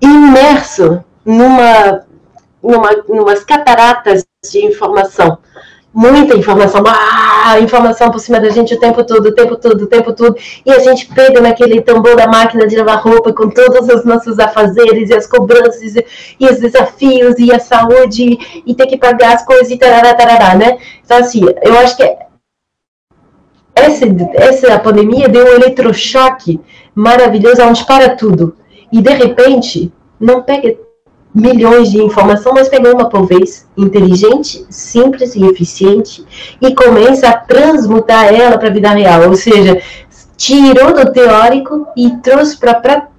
Speaker 2: imerso numa, numa, numas cataratas de informação muita informação, ah, informação por cima da gente o tempo todo, o tempo todo, o tempo todo, e a gente pega naquele tambor da máquina de lavar roupa com todos os nossos afazeres e as cobranças e os desafios e a saúde e ter que pagar as coisas e tarará, tarará, né? Então, assim, eu acho que essa, essa pandemia deu um eletrochoque maravilhoso onde para tudo. E, de repente, não pega milhões de informação, mas pegou uma por vez, inteligente, simples e eficiente, e começa a transmutar ela para a vida real, ou seja, tirou do teórico e trouxe para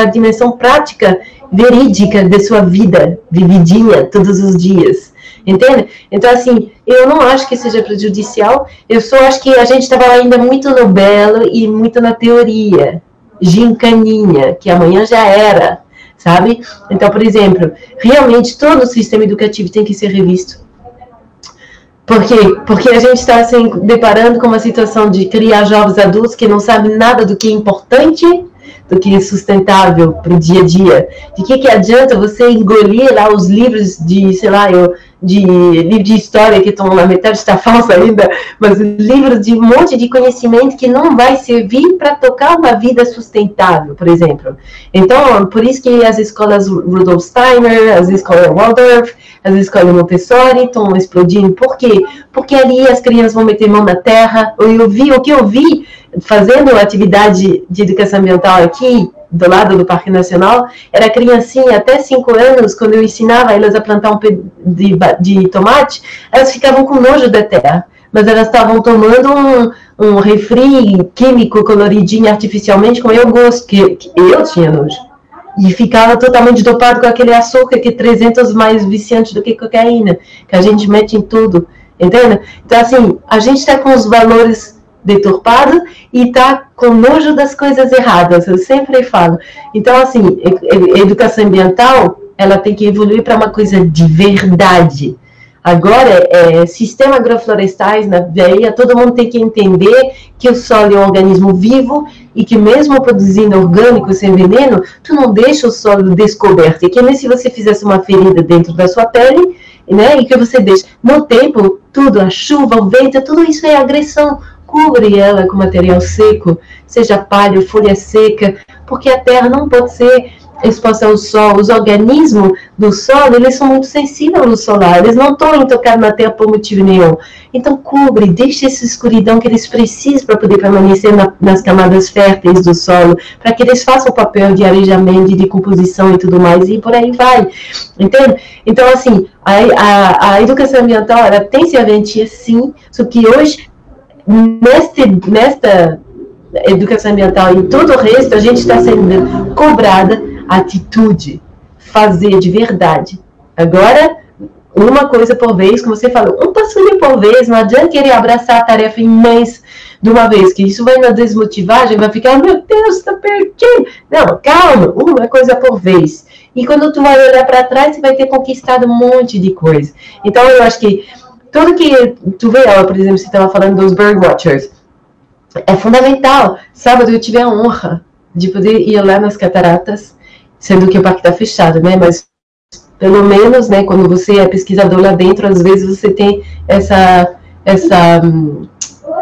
Speaker 2: a dimensão prática, verídica de sua vida, vividinha todos os dias. Entende? Então, assim, eu não acho que seja prejudicial, eu só acho que a gente estava ainda muito no belo e muito na teoria, gincaninha, que amanhã já era sabe? Então, por exemplo, realmente todo o sistema educativo tem que ser revisto. Por quê? Porque a gente está se deparando com uma situação de criar jovens adultos que não sabem nada do que é importante, do que sustentável para o dia a dia. De que, que adianta você engolir lá os livros de, sei lá, eu de livro de história que estão na metade está falsa ainda, mas livros de um monte de conhecimento que não vai servir para tocar uma vida sustentável, por exemplo. Então, por isso que as escolas Rudolf Steiner, as escolas Waldorf, as escolas Montessori estão explodindo. Por quê? Porque ali as crianças vão meter mão na terra. Eu vi o que eu vi fazendo atividade de educação ambiental aqui do lado do Parque Nacional, era criancinha até 5 anos, quando eu ensinava elas a plantar um pé de, de tomate, elas ficavam com nojo da terra, mas elas estavam tomando um, um refri químico coloridinho artificialmente com eu gosto, que, que eu tinha nojo. E ficava totalmente dopado com aquele açúcar que é 300 mais viciante do que cocaína, que a gente mete em tudo, entende? Então, assim, a gente está com os valores deturpado e está com nojo das coisas erradas. Eu sempre falo. Então, assim, educação ambiental, ela tem que evoluir para uma coisa de verdade. Agora, é, sistema agroflorestais na veia, todo mundo tem que entender que o solo é um organismo vivo e que mesmo produzindo orgânico sem veneno, tu não deixa o solo descoberto. E que nem se você fizesse uma ferida dentro da sua pele, né, e que você deixa. No tempo, tudo, a chuva, o vento, tudo isso é agressão cobre ela com material seco, seja palha, folha seca, porque a terra não pode ser exposta ao sol. Os organismos do solo, eles são muito sensíveis luz solar, eles não estão intocados na terra por motivo nenhum. Então, cobre, deixa essa escuridão que eles precisam para poder permanecer na, nas camadas férteis do solo, para que eles façam o papel de arejamento, de decomposição e tudo mais, e por aí vai. Entende? Então, assim, a, a, a educação ambiental, ela tem serventia sim, só que hoje neste, nesta educação ambiental e todo o resto, a gente está sendo cobrada atitude, fazer de verdade. Agora, uma coisa por vez, como você falou, um passinho por vez, não adianta querer abraçar a tarefa imensa de uma vez, que isso vai nos desmotivar, a gente vai ficar, meu Deus, está perdido. Não, calma, uma coisa por vez. E quando tu vai olhar para trás, você vai ter conquistado um monte de coisa. Então, eu acho que tudo que tu vê, ó, por exemplo, você estava falando dos birdwatchers, é fundamental. Sábado eu tive a honra de poder ir lá nas cataratas, sendo que o parque está fechado, né? Mas pelo menos, né, quando você é pesquisador lá dentro, às vezes você tem essa, essa,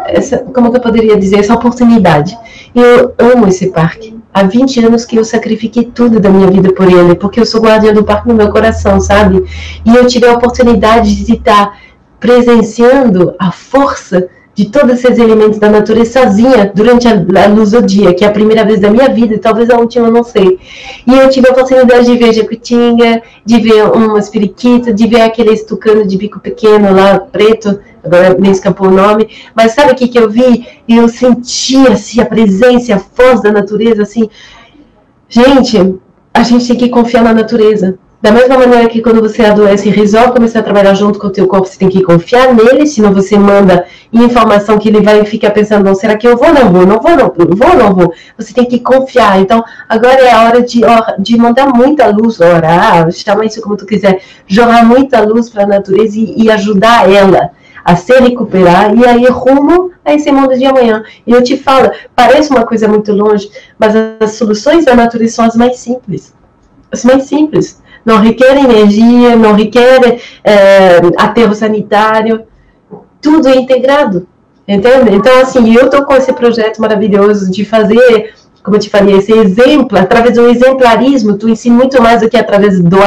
Speaker 2: essa como que eu poderia dizer, essa oportunidade. E eu amo esse parque. Há 20 anos que eu sacrifiquei tudo da minha vida por ele, porque eu sou guardiã do parque no meu coração, sabe? E eu tive a oportunidade de estar presenciando a força de todos esses elementos da natureza sozinha durante a, a luz do dia, que é a primeira vez da minha vida, e talvez a última, não sei. E eu tive a oportunidade de ver jacutinga, de ver umas periquitas, de ver aquele tucano de bico pequeno lá, preto, agora me escapou o nome, mas sabe o que, que eu vi? Eu senti assim, a presença, a força da natureza, assim. Gente, a gente tem que confiar na natureza. Da mesma maneira que quando você adoece e resolve começar a trabalhar junto com o teu corpo, você tem que confiar nele, senão você manda informação que ele vai ficar pensando, será que eu vou, não vou, não vou, não vou, não vou. Você tem que confiar. Então, agora é a hora de, de mandar muita luz, orar, chama isso como tu quiser, jogar muita luz para a natureza e, e ajudar ela a se recuperar e aí rumo a esse mundo de amanhã. E eu te falo, parece uma coisa muito longe, mas as soluções da natureza são as mais simples As mais simples. Não requer energia, não requer é, aterro sanitário. Tudo é integrado. Entende? Então, assim, eu estou com esse projeto maravilhoso de fazer como eu te falei, esse exemplo, através do exemplarismo, tu ensina muito mais do que através do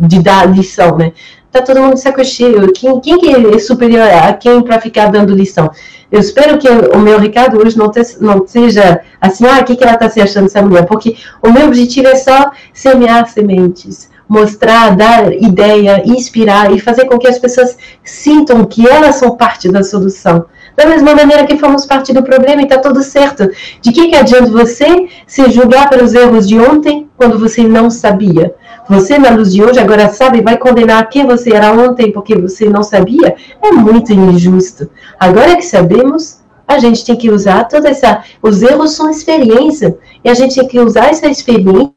Speaker 2: de dar lição, né? Tá todo mundo saco cheio. Quem, quem que é superior a quem para ficar dando lição? Eu espero que o meu recado hoje não, te, não seja assim, ah, o que, que ela está se achando essa mulher? Porque o meu objetivo é só semear sementes, mostrar, dar ideia, inspirar e fazer com que as pessoas sintam que elas são parte da solução da mesma maneira que fomos parte do problema e está tudo certo. De que, que adianta você se julgar pelos erros de ontem quando você não sabia? Você, na luz de hoje, agora sabe e vai condenar quem você era ontem porque você não sabia? É muito injusto. Agora que sabemos, a gente tem que usar toda essa. Os erros são experiência. E a gente tem que usar essa experiência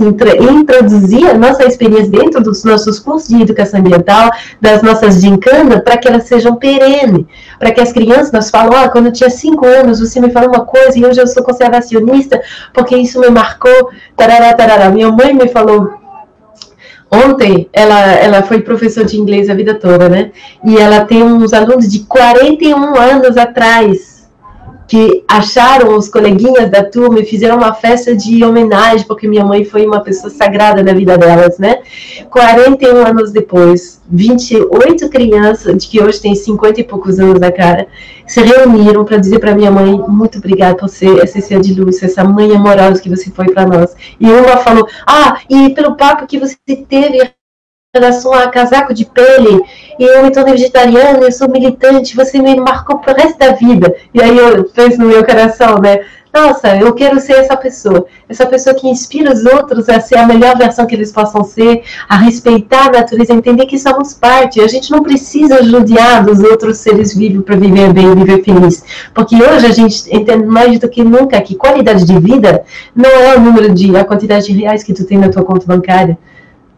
Speaker 2: introduzir a nossa experiência dentro dos nossos cursos de educação ambiental, das nossas gincanas, para que elas sejam perenes, para que as crianças nos falam, ah, quando eu tinha cinco anos, você me falou uma coisa e hoje eu sou conservacionista, porque isso me marcou, tarará, tarará. Minha mãe me falou Ontem, ela, ela foi professora de inglês a vida toda, né? E ela tem uns alunos de 41 anos atrás que acharam os coleguinhas da turma e fizeram uma festa de homenagem, porque minha mãe foi uma pessoa sagrada na vida delas, né? 41 anos depois, 28 crianças, de que hoje tem 50 e poucos anos na cara, se reuniram para dizer para minha mãe: muito obrigada por ser essa ser de luz, essa mãe amorosa que você foi para nós. E uma falou: ah, e pelo papo que você teve relação a casaco de pele, e eu me tornei vegetariana, eu sou militante, você me marcou pro resto da vida. E aí eu fez no meu coração, né? Nossa, eu quero ser essa pessoa, essa pessoa que inspira os outros a ser a melhor versão que eles possam ser, a respeitar a natureza, a entender que somos parte. A gente não precisa judiar dos outros seres vivos para viver bem, viver feliz. Porque hoje a gente entende mais do que nunca que qualidade de vida não é o número de, a quantidade de reais que tu tem na tua conta bancária.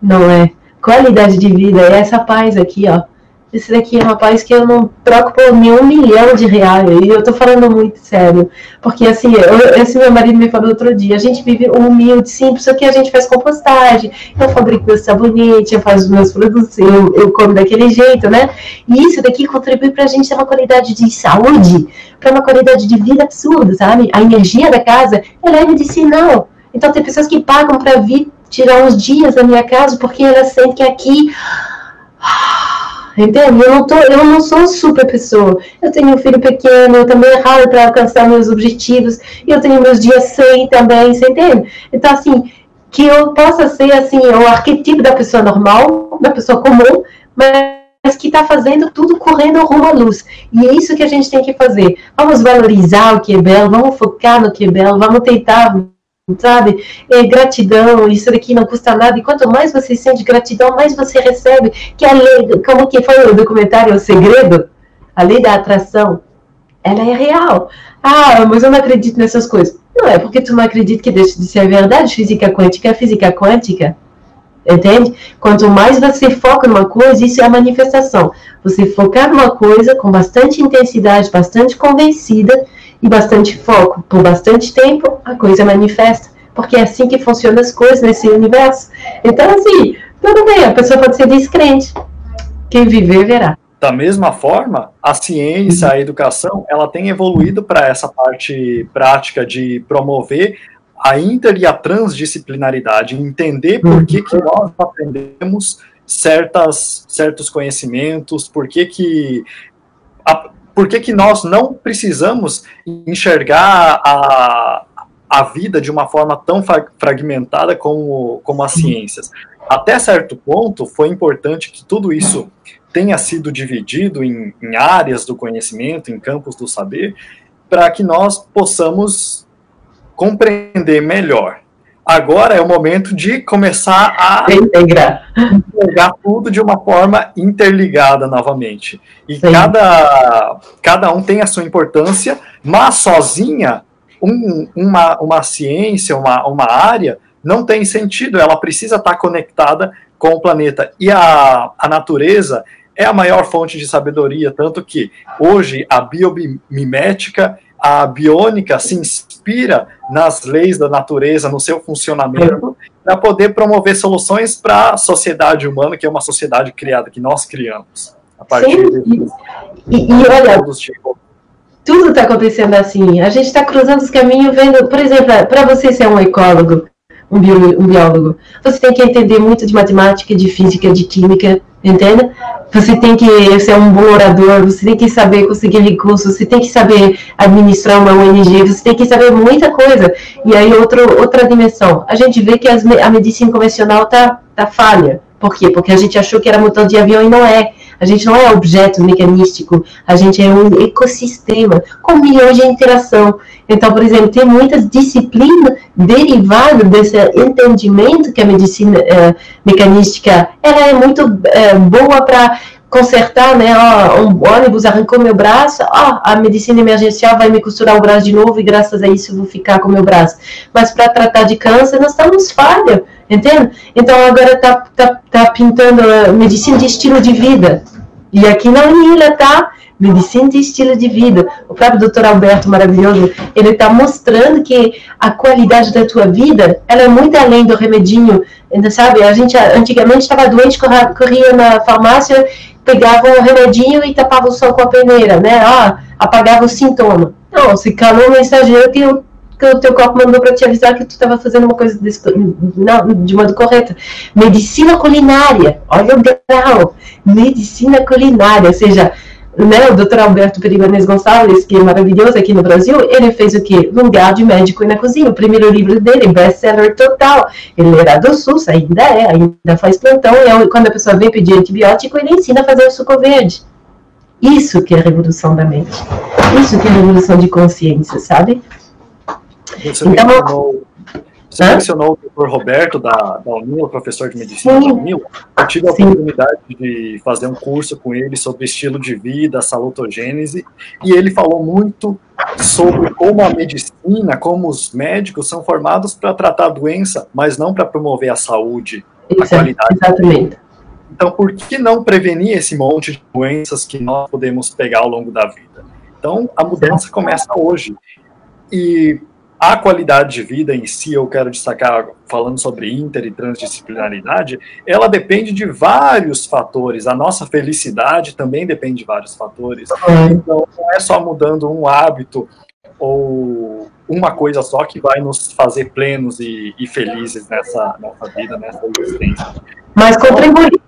Speaker 2: Não é qualidade de vida é essa paz aqui, ó. Esse daqui é uma paz que eu não troco por nenhum milhão de reais. E eu tô falando muito sério. Porque, assim, eu, esse meu marido me falou outro dia: a gente vive humilde, simples, só que a gente faz compostagem. Eu fabrico meu sabonete, eu faço meus produtos, eu, eu como daquele jeito, né? E isso daqui contribui pra gente ter uma qualidade de saúde, para uma qualidade de vida absurda, sabe? A energia da casa, é medicinal. Então, tem pessoas que pagam para vir tirar uns dias da minha casa, porque ela sente que aqui. Entende? Eu não, tô, eu não sou super pessoa. Eu tenho um filho pequeno, eu também errado para alcançar meus objetivos, e eu tenho meus dias sem também, você entende? Então, assim, que eu possa ser, assim, o arquetipo da pessoa normal, da pessoa comum, mas que está fazendo tudo correndo rumo à luz. E é isso que a gente tem que fazer. Vamos valorizar o que é belo, vamos focar no que é belo, vamos tentar sabe? É, gratidão, isso daqui não custa nada. E quanto mais você sente gratidão, mais você recebe. Que a lei, como que foi o documentário O Segredo? A lei da atração, ela é real. Ah, mas eu não acredito nessas coisas. Não é porque tu não acredita que deixa de ser verdade. Física quântica é física quântica. Entende? Quanto mais você foca numa coisa, isso é a manifestação. Você focar numa coisa com bastante intensidade, bastante convencida, e bastante foco por bastante tempo, a coisa manifesta. Porque é assim que funcionam as coisas nesse universo. Então, assim, tudo bem, a pessoa pode ser descrente. Quem viver, verá.
Speaker 1: Da mesma forma, a ciência, a educação, ela tem evoluído para essa parte prática de promover a inter e a transdisciplinaridade, entender por que, que nós aprendemos certas, certos conhecimentos, por que, que a, por que, que nós não precisamos enxergar a, a vida de uma forma tão fragmentada como, como as ciências? Até certo ponto, foi importante que tudo isso tenha sido dividido em, em áreas do conhecimento, em campos do saber, para que nós possamos compreender melhor agora é o momento de começar a integrar, integrar tudo de uma forma interligada novamente. E cada, cada um tem a sua importância, mas sozinha, um, uma, uma ciência, uma, uma área, não tem sentido, ela precisa estar conectada com o planeta. E a, a natureza é a maior fonte de sabedoria, tanto que hoje a biomimética a biônica se inspira nas leis da natureza, no seu funcionamento, para poder promover soluções para a sociedade humana, que é uma sociedade criada, que nós criamos. A partir Sim.
Speaker 2: de. E, e olha, tudo está acontecendo assim. A gente está cruzando os caminhos, vendo, por exemplo, para você ser um ecólogo, um, um biólogo, você tem que entender muito de matemática, de física, de química, entende? Você tem que ser um bom orador, você tem que saber conseguir recursos, você tem que saber administrar uma ONG, você tem que saber muita coisa. E aí, outro, outra dimensão. A gente vê que as, a medicina convencional está tá falha. Por quê? Porque a gente achou que era motor de avião e não é. A gente não é objeto mecanístico, a gente é um ecossistema com milhões de interação. Então, por exemplo, tem muitas disciplinas derivadas desse entendimento que a medicina é, mecanística ela é muito é, boa para consertar, né? Ó, um ônibus arrancou meu braço, ó, a medicina emergencial vai me costurar o braço de novo e graças a isso eu vou ficar com meu braço. Mas para tratar de câncer, nós estamos falha, entende? Então agora tá, tá, tá pintando a medicina de estilo de vida. E aqui na Unila tá medicina de estilo de vida. O próprio doutor Alberto, maravilhoso, ele está mostrando que a qualidade da tua vida, ela é muito além do remedinho, ainda sabe? A gente antigamente estava doente, corria na farmácia pegava o remedinho e tapava o sol com a peneira, né? Ah, apagava o sintoma. Não, se calou o mensageiro o, o teu corpo mandou para te avisar que tu estava fazendo uma coisa desse, não, de modo correto. Medicina culinária, olha o grau. Medicina culinária, ou seja, né, o Dr. Alberto Perigones Gonçalves, que é maravilhoso aqui no Brasil, ele fez o quê? Lugar de médico na cozinha. O primeiro livro dele, best-seller total. Ele era do SUS, ainda é, ainda faz plantão, e é quando a pessoa vem pedir antibiótico, ele ensina a fazer o suco verde. Isso que é revolução da mente. Isso que é revolução de consciência, sabe?
Speaker 1: Você então, você Hã? mencionou o Dr. Roberto da, da Unil, professor de medicina Sim. da Unil. Eu tive a Sim. oportunidade de fazer um curso com ele sobre estilo de vida, salutogênese, e ele falou muito sobre como a medicina, como os médicos são formados para tratar a doença, mas não para promover a saúde, Isso, a qualidade.
Speaker 2: Exatamente.
Speaker 1: Então, por que não prevenir esse monte de doenças que nós podemos pegar ao longo da vida? Então, a mudança começa hoje. E a qualidade de vida em si, eu quero destacar, falando sobre inter e transdisciplinaridade, ela depende de vários fatores. A nossa felicidade também depende de vários fatores. Então, não é só mudando um hábito ou uma coisa só que vai nos fazer plenos e, e felizes nessa, nessa vida, nessa existência.
Speaker 2: Mas contribuir.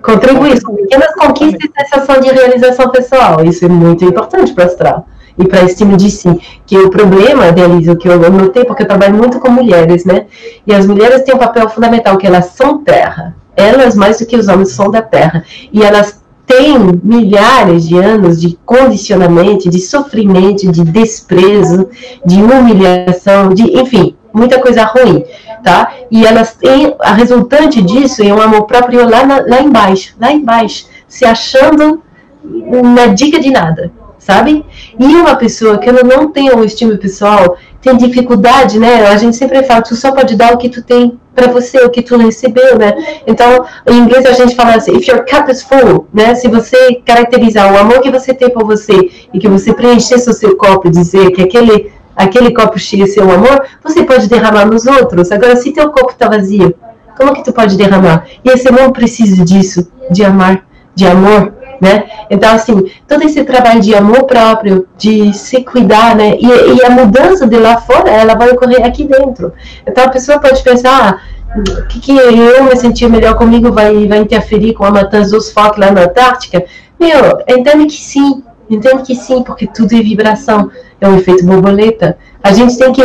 Speaker 2: Contribuir com pequenas conquistas e sensação de realização pessoal. Isso é muito importante para astral e para estímulo de si. Que o problema deles, o que eu notei, porque eu trabalho muito com mulheres, né? E as mulheres têm um papel fundamental, que elas são terra. Elas, mais do que os homens, são da terra. E elas têm milhares de anos de condicionamento, de sofrimento, de desprezo, de humilhação, de, enfim, muita coisa ruim, tá? E elas têm, a resultante disso é um amor próprio lá, na, lá embaixo, lá embaixo, se achando na dica de nada, sabe? E uma pessoa que ela não tem um estímulo pessoal, tem dificuldade, né? A gente sempre fala, tu só pode dar o que tu tem para você, o que tu recebeu, né? Então, em inglês a gente fala assim, if your cup is full, né? Se você caracterizar o amor que você tem por você e que você preenchesse o seu copo, dizer que aquele aquele copo cheio é seu amor, você pode derramar nos outros. Agora, se teu copo está vazio, como que tu pode derramar? E esse amor precisa disso, de amar, de amor, né? Então, assim, todo esse trabalho de amor próprio, de se cuidar, né? E, e, a mudança de lá fora, ela vai ocorrer aqui dentro. Então, a pessoa pode pensar, ah, o que, que eu me sentir melhor comigo vai, vai interferir com a matança dos focos lá na Antártica? Meu, entende que sim, entende que sim, porque tudo é vibração, é um efeito borboleta. A gente tem que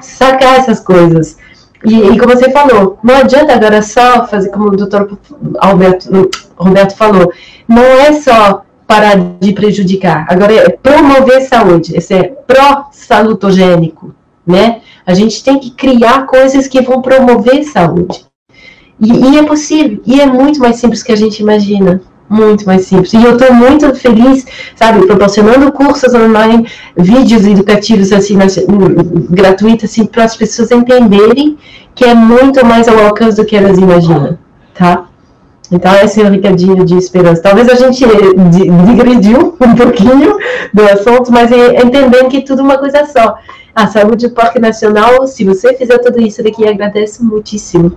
Speaker 2: sacar essas coisas. E, e, como você falou, não adianta agora só fazer como o doutor Alberto, Roberto falou, não é só parar de prejudicar, agora é promover saúde, esse é pró-salutogênico, né? A gente tem que criar coisas que vão promover saúde. E, e é possível, e é muito mais simples que a gente imagina muito mais simples. E eu estou muito feliz, sabe, proporcionando cursos online, vídeos educativos assim, gratuitos, assim, para as pessoas entenderem que é muito mais ao alcance do que elas imaginam, tá? Então, esse é o recadinho de esperança. Talvez a gente digrediu um pouquinho do assunto, mas é entendendo que tudo é uma coisa só. A saúde do Parque Nacional, se você fizer tudo isso daqui, agradece muitíssimo.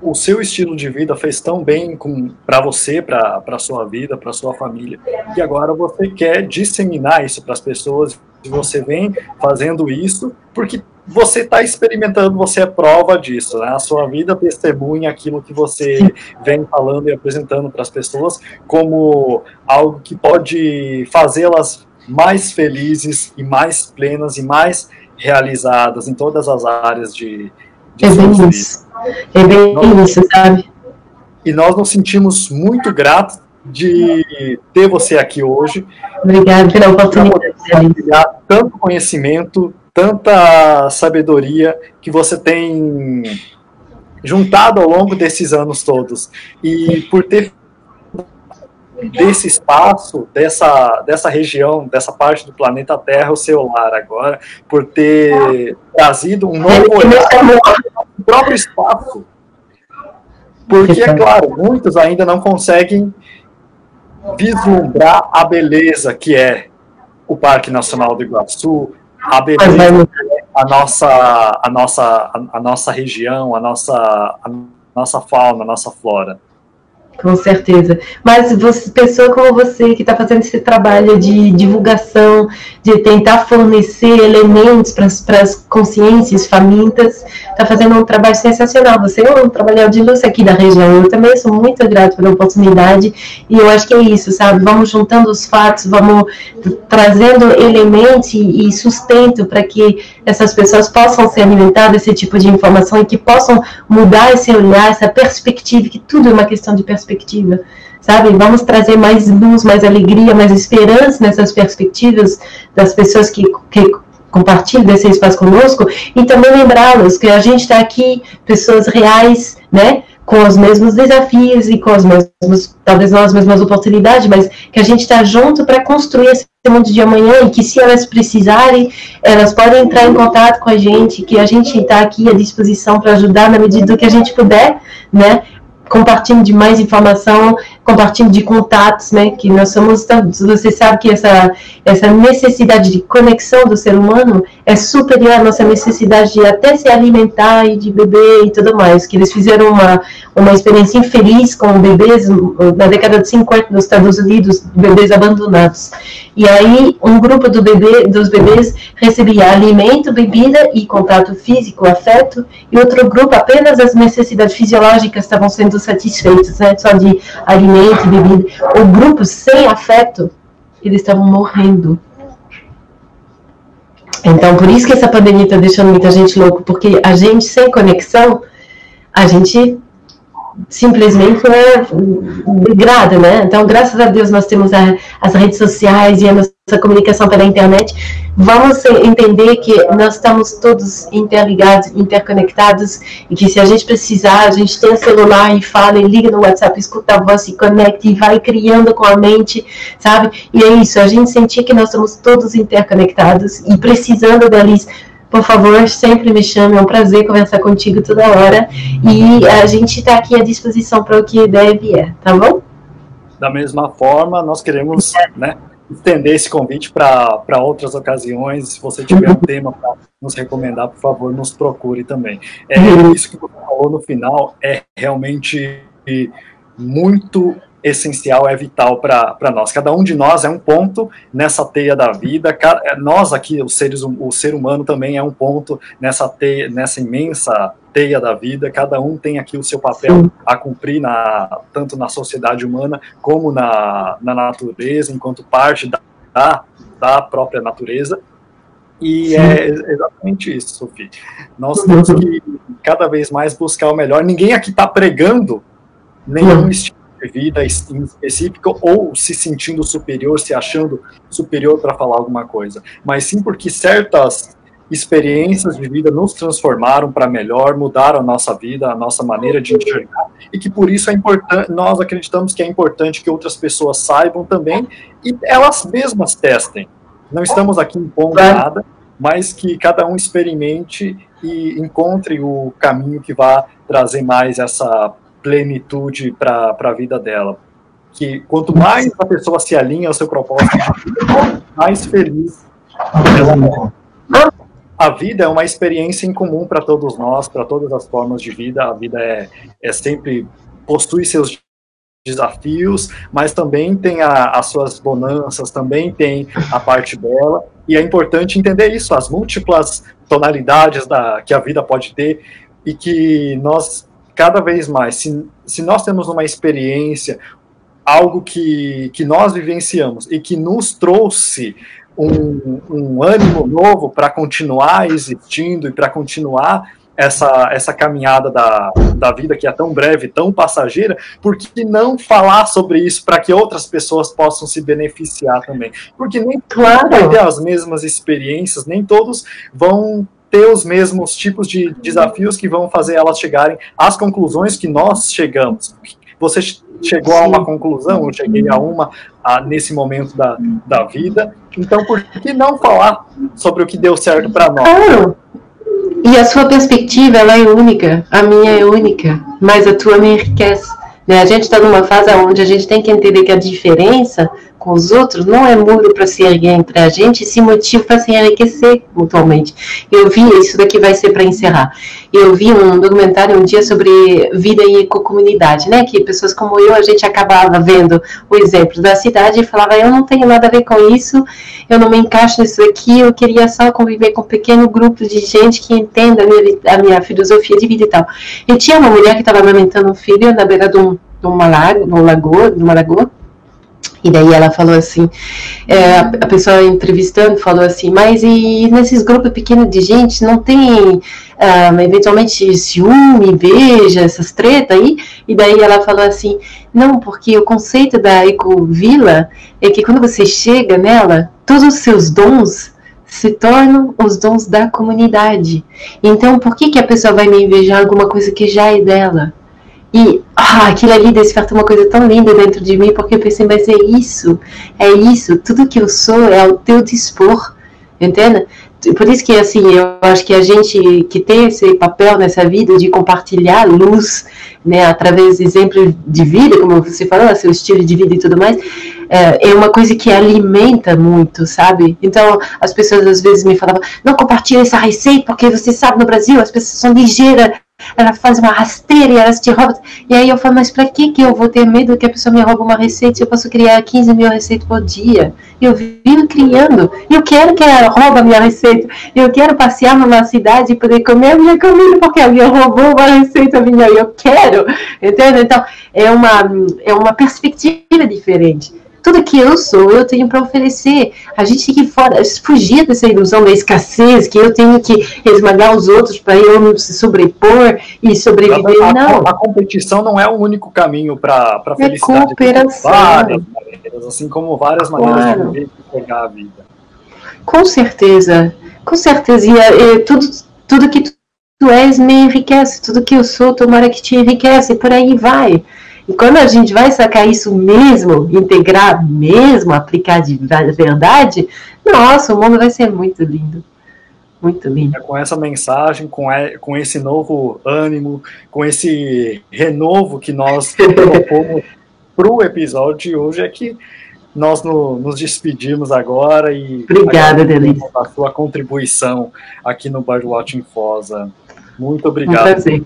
Speaker 1: O seu estilo de vida fez tão bem para você, para a sua vida, para sua família, que agora você quer disseminar isso para as pessoas. E você vem fazendo isso porque você está experimentando, você é prova disso. Né? A sua vida testemunha aquilo que você vem falando e apresentando para as pessoas como algo que pode fazê-las mais felizes e mais plenas e mais realizadas em todas as áreas de, de
Speaker 2: é bem isso. É bem nós, isso, sabe?
Speaker 1: E nós nos sentimos muito gratos de ter você aqui hoje.
Speaker 2: Obrigada pela oportunidade.
Speaker 1: Tanto conhecimento, tanta sabedoria que você tem juntado ao longo desses anos todos. E por ter desse espaço, dessa, dessa região, dessa parte do planeta Terra, o seu lar agora, por ter trazido um novo olhar no próprio espaço. Porque, é claro, muitos ainda não conseguem vislumbrar a beleza que é o Parque Nacional do Iguaçu, a beleza a nossa, a nossa, a nossa região, a nossa, a nossa fauna, a nossa flora.
Speaker 2: Com certeza. Mas você, pessoa como você que está fazendo esse trabalho de divulgação, de tentar fornecer elementos para as consciências famintas, está fazendo um trabalho sensacional. Você é um trabalhador de luz aqui da região. Eu também sou muito grato pela oportunidade e eu acho que é isso, sabe? Vamos juntando os fatos, vamos trazendo elementos e sustento para que essas pessoas possam ser alimentadas desse tipo de informação e que possam mudar esse olhar, essa perspectiva, que tudo é uma questão de perspectiva, sabe? Vamos trazer mais luz, mais alegria, mais esperança nessas perspectivas das pessoas que, que compartilham desse espaço conosco e também lembrá-los que a gente está aqui, pessoas reais, né? Com os mesmos desafios e com as mesmas, talvez não as mesmas oportunidades, mas que a gente está junto para construir esse mundo de amanhã e que se elas precisarem, elas podem entrar em contato com a gente, que a gente está aqui à disposição para ajudar na medida do que a gente puder, né? compartilhando de mais informação, compartilhando de contatos, né? Que nós somos, você sabe que essa essa necessidade de conexão do ser humano é superior à nossa necessidade de até se alimentar e de beber e tudo mais. Que eles fizeram uma uma experiência infeliz com bebês na década de 50 nos Estados Unidos, bebês abandonados. E aí um grupo do bebê dos bebês recebia alimento, bebida e contato físico, afeto, e outro grupo apenas as necessidades fisiológicas estavam sendo satisfeitos, né? Só de alimento O grupo sem afeto, eles estavam morrendo. Então, por isso que essa pandemia está deixando muita gente louco, porque a gente sem conexão, a gente simplesmente é degrada, né? Então, graças a Deus, nós temos a, as redes sociais e a nossa comunicação pela internet. Vamos entender que nós estamos todos interligados, interconectados, e que se a gente precisar, a gente tem o celular e fala, e liga no WhatsApp, escuta a voz, se conecta e vai criando com a mente, sabe? E é isso, a gente sentir que nós estamos todos interconectados e precisando deles por favor, sempre me chame, é um prazer conversar contigo toda hora. E a gente está aqui à disposição para o que deve é, tá bom?
Speaker 1: Da mesma forma, nós queremos né, estender esse convite para outras ocasiões. Se você tiver um tema para nos recomendar, por favor, nos procure também. É, uhum. Isso que você falou no final é realmente muito essencial, é vital para nós. Cada um de nós é um ponto nessa teia da vida. É, nós aqui, os seres, o ser humano também é um ponto nessa teia, nessa imensa teia da vida. Cada um tem aqui o seu papel Sim. a cumprir na, tanto na sociedade humana como na, na natureza, enquanto parte da, da própria natureza. E Sim. é exatamente isso, Sofia. Nós temos que cada vez mais buscar o melhor. Ninguém aqui está pregando nenhum estilo vida específica ou se sentindo superior, se achando superior para falar alguma coisa, mas sim porque certas experiências de vida nos transformaram para melhor, mudaram a nossa vida, a nossa maneira de enxergar, e que por isso é importante, nós acreditamos que é importante que outras pessoas saibam também e elas mesmas testem. Não estamos aqui impondo nada, mas que cada um experimente e encontre o caminho que vá trazer mais essa plenitude para a vida dela. Que quanto mais a pessoa se alinha ao seu propósito, mais feliz é. a vida é uma experiência em comum para todos nós, para todas as formas de vida. A vida é, é sempre possui seus desafios, mas também tem a, as suas bonanças, também tem a parte bela, e é importante entender isso, as múltiplas tonalidades da, que a vida pode ter, e que nós, cada vez mais, se, se nós temos uma experiência, algo que, que nós vivenciamos e que nos trouxe um, um ânimo novo para continuar existindo e para continuar essa, essa caminhada da, da vida que é tão breve, tão passageira, por que não falar sobre isso para que outras pessoas possam se beneficiar também? Porque nem claro. vão ter as mesmas experiências, nem todos vão ter os mesmos tipos de desafios que vão fazer elas chegarem às conclusões que nós chegamos. Você chegou a uma conclusão, eu cheguei a uma a, nesse momento da, da vida, então por que não falar sobre o que deu certo para nós? Claro.
Speaker 2: E a sua perspectiva ela é única, a minha é única, mas a tua me enriquece. Né? A gente está numa fase onde a gente tem que entender que a diferença com os outros não é muro para se erguer entre a gente, esse motivo para se enriquecer mutuamente. Eu vi, isso daqui vai ser para encerrar. Eu vi um documentário um dia sobre vida em ecocomunidade, né? Que pessoas como eu, a gente acabava vendo o exemplo da cidade e falava, eu não tenho nada a ver com isso, eu não me encaixo nisso aqui, eu queria só conviver com um pequeno grupo de gente que entenda a minha, a minha filosofia de vida e tal. E tinha uma mulher que estava amamentando um filho na beira de, um, de lago, de lagoa, de lagoa, e daí ela falou assim, é, a pessoa entrevistando falou assim, mas e nesses grupos pequenos de gente não tem ah, eventualmente ciúme, inveja, essas tretas aí? E daí ela falou assim, não, porque o conceito da ecovila é que quando você chega nela, todos os seus dons se tornam os dons da comunidade. Então, por que, que a pessoa vai me invejar alguma coisa que já é dela? E ah, aquilo ali desperta uma coisa tão linda dentro de mim, porque eu pensei, mas é isso, é isso, tudo que eu sou é ao teu dispor, entende? Por isso que, assim, eu acho que a gente que tem esse papel nessa vida de compartilhar luz, né, através de exemplos de vida, como você falou, seu estilo de vida e tudo mais, é, é uma coisa que alimenta muito, sabe? Então, as pessoas às vezes me falavam, não compartilhe essa receita, porque você sabe, no Brasil as pessoas são ligeiras ela faz uma rasteira e elas te roubam. E aí eu falo, mas pra que, que eu vou ter medo que a pessoa me rouba uma receita se eu posso criar 15 mil receitas por dia? Eu vivo criando. Eu quero que ela rouba a minha receita. Eu quero passear numa cidade e poder comer a minha comida porque alguém roubou uma receita minha. Eu quero. Entendeu? Então, é uma, é uma perspectiva diferente tudo que eu sou, eu tenho para oferecer. A gente tem que fora, fugir dessa ilusão da escassez, que eu tenho que esmagar os outros para eu não se sobrepor e sobreviver. A, não.
Speaker 1: A, a competição não é o único caminho para a
Speaker 2: é felicidade. É cooperação. Várias
Speaker 1: maneiras, assim como várias maneiras claro. de viver e pegar a vida.
Speaker 2: Com certeza, com certeza. E, é, e tudo, tudo que tu és me enriquece, tudo que eu sou, tomara que te enriquece, e por aí vai. E quando a gente vai sacar isso mesmo, integrar mesmo, aplicar de verdade, nossa, o mundo vai ser muito lindo. Muito lindo. É
Speaker 1: com essa mensagem, com, com esse novo ânimo, com esse renovo que nós propomos para o episódio de hoje, é que nós no, nos despedimos agora e
Speaker 2: obrigada, Denise.
Speaker 1: a sua contribuição aqui no Birdwatching Fosa. Muito obrigado. Um
Speaker 2: prazer.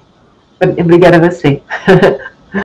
Speaker 2: Obrigada a você.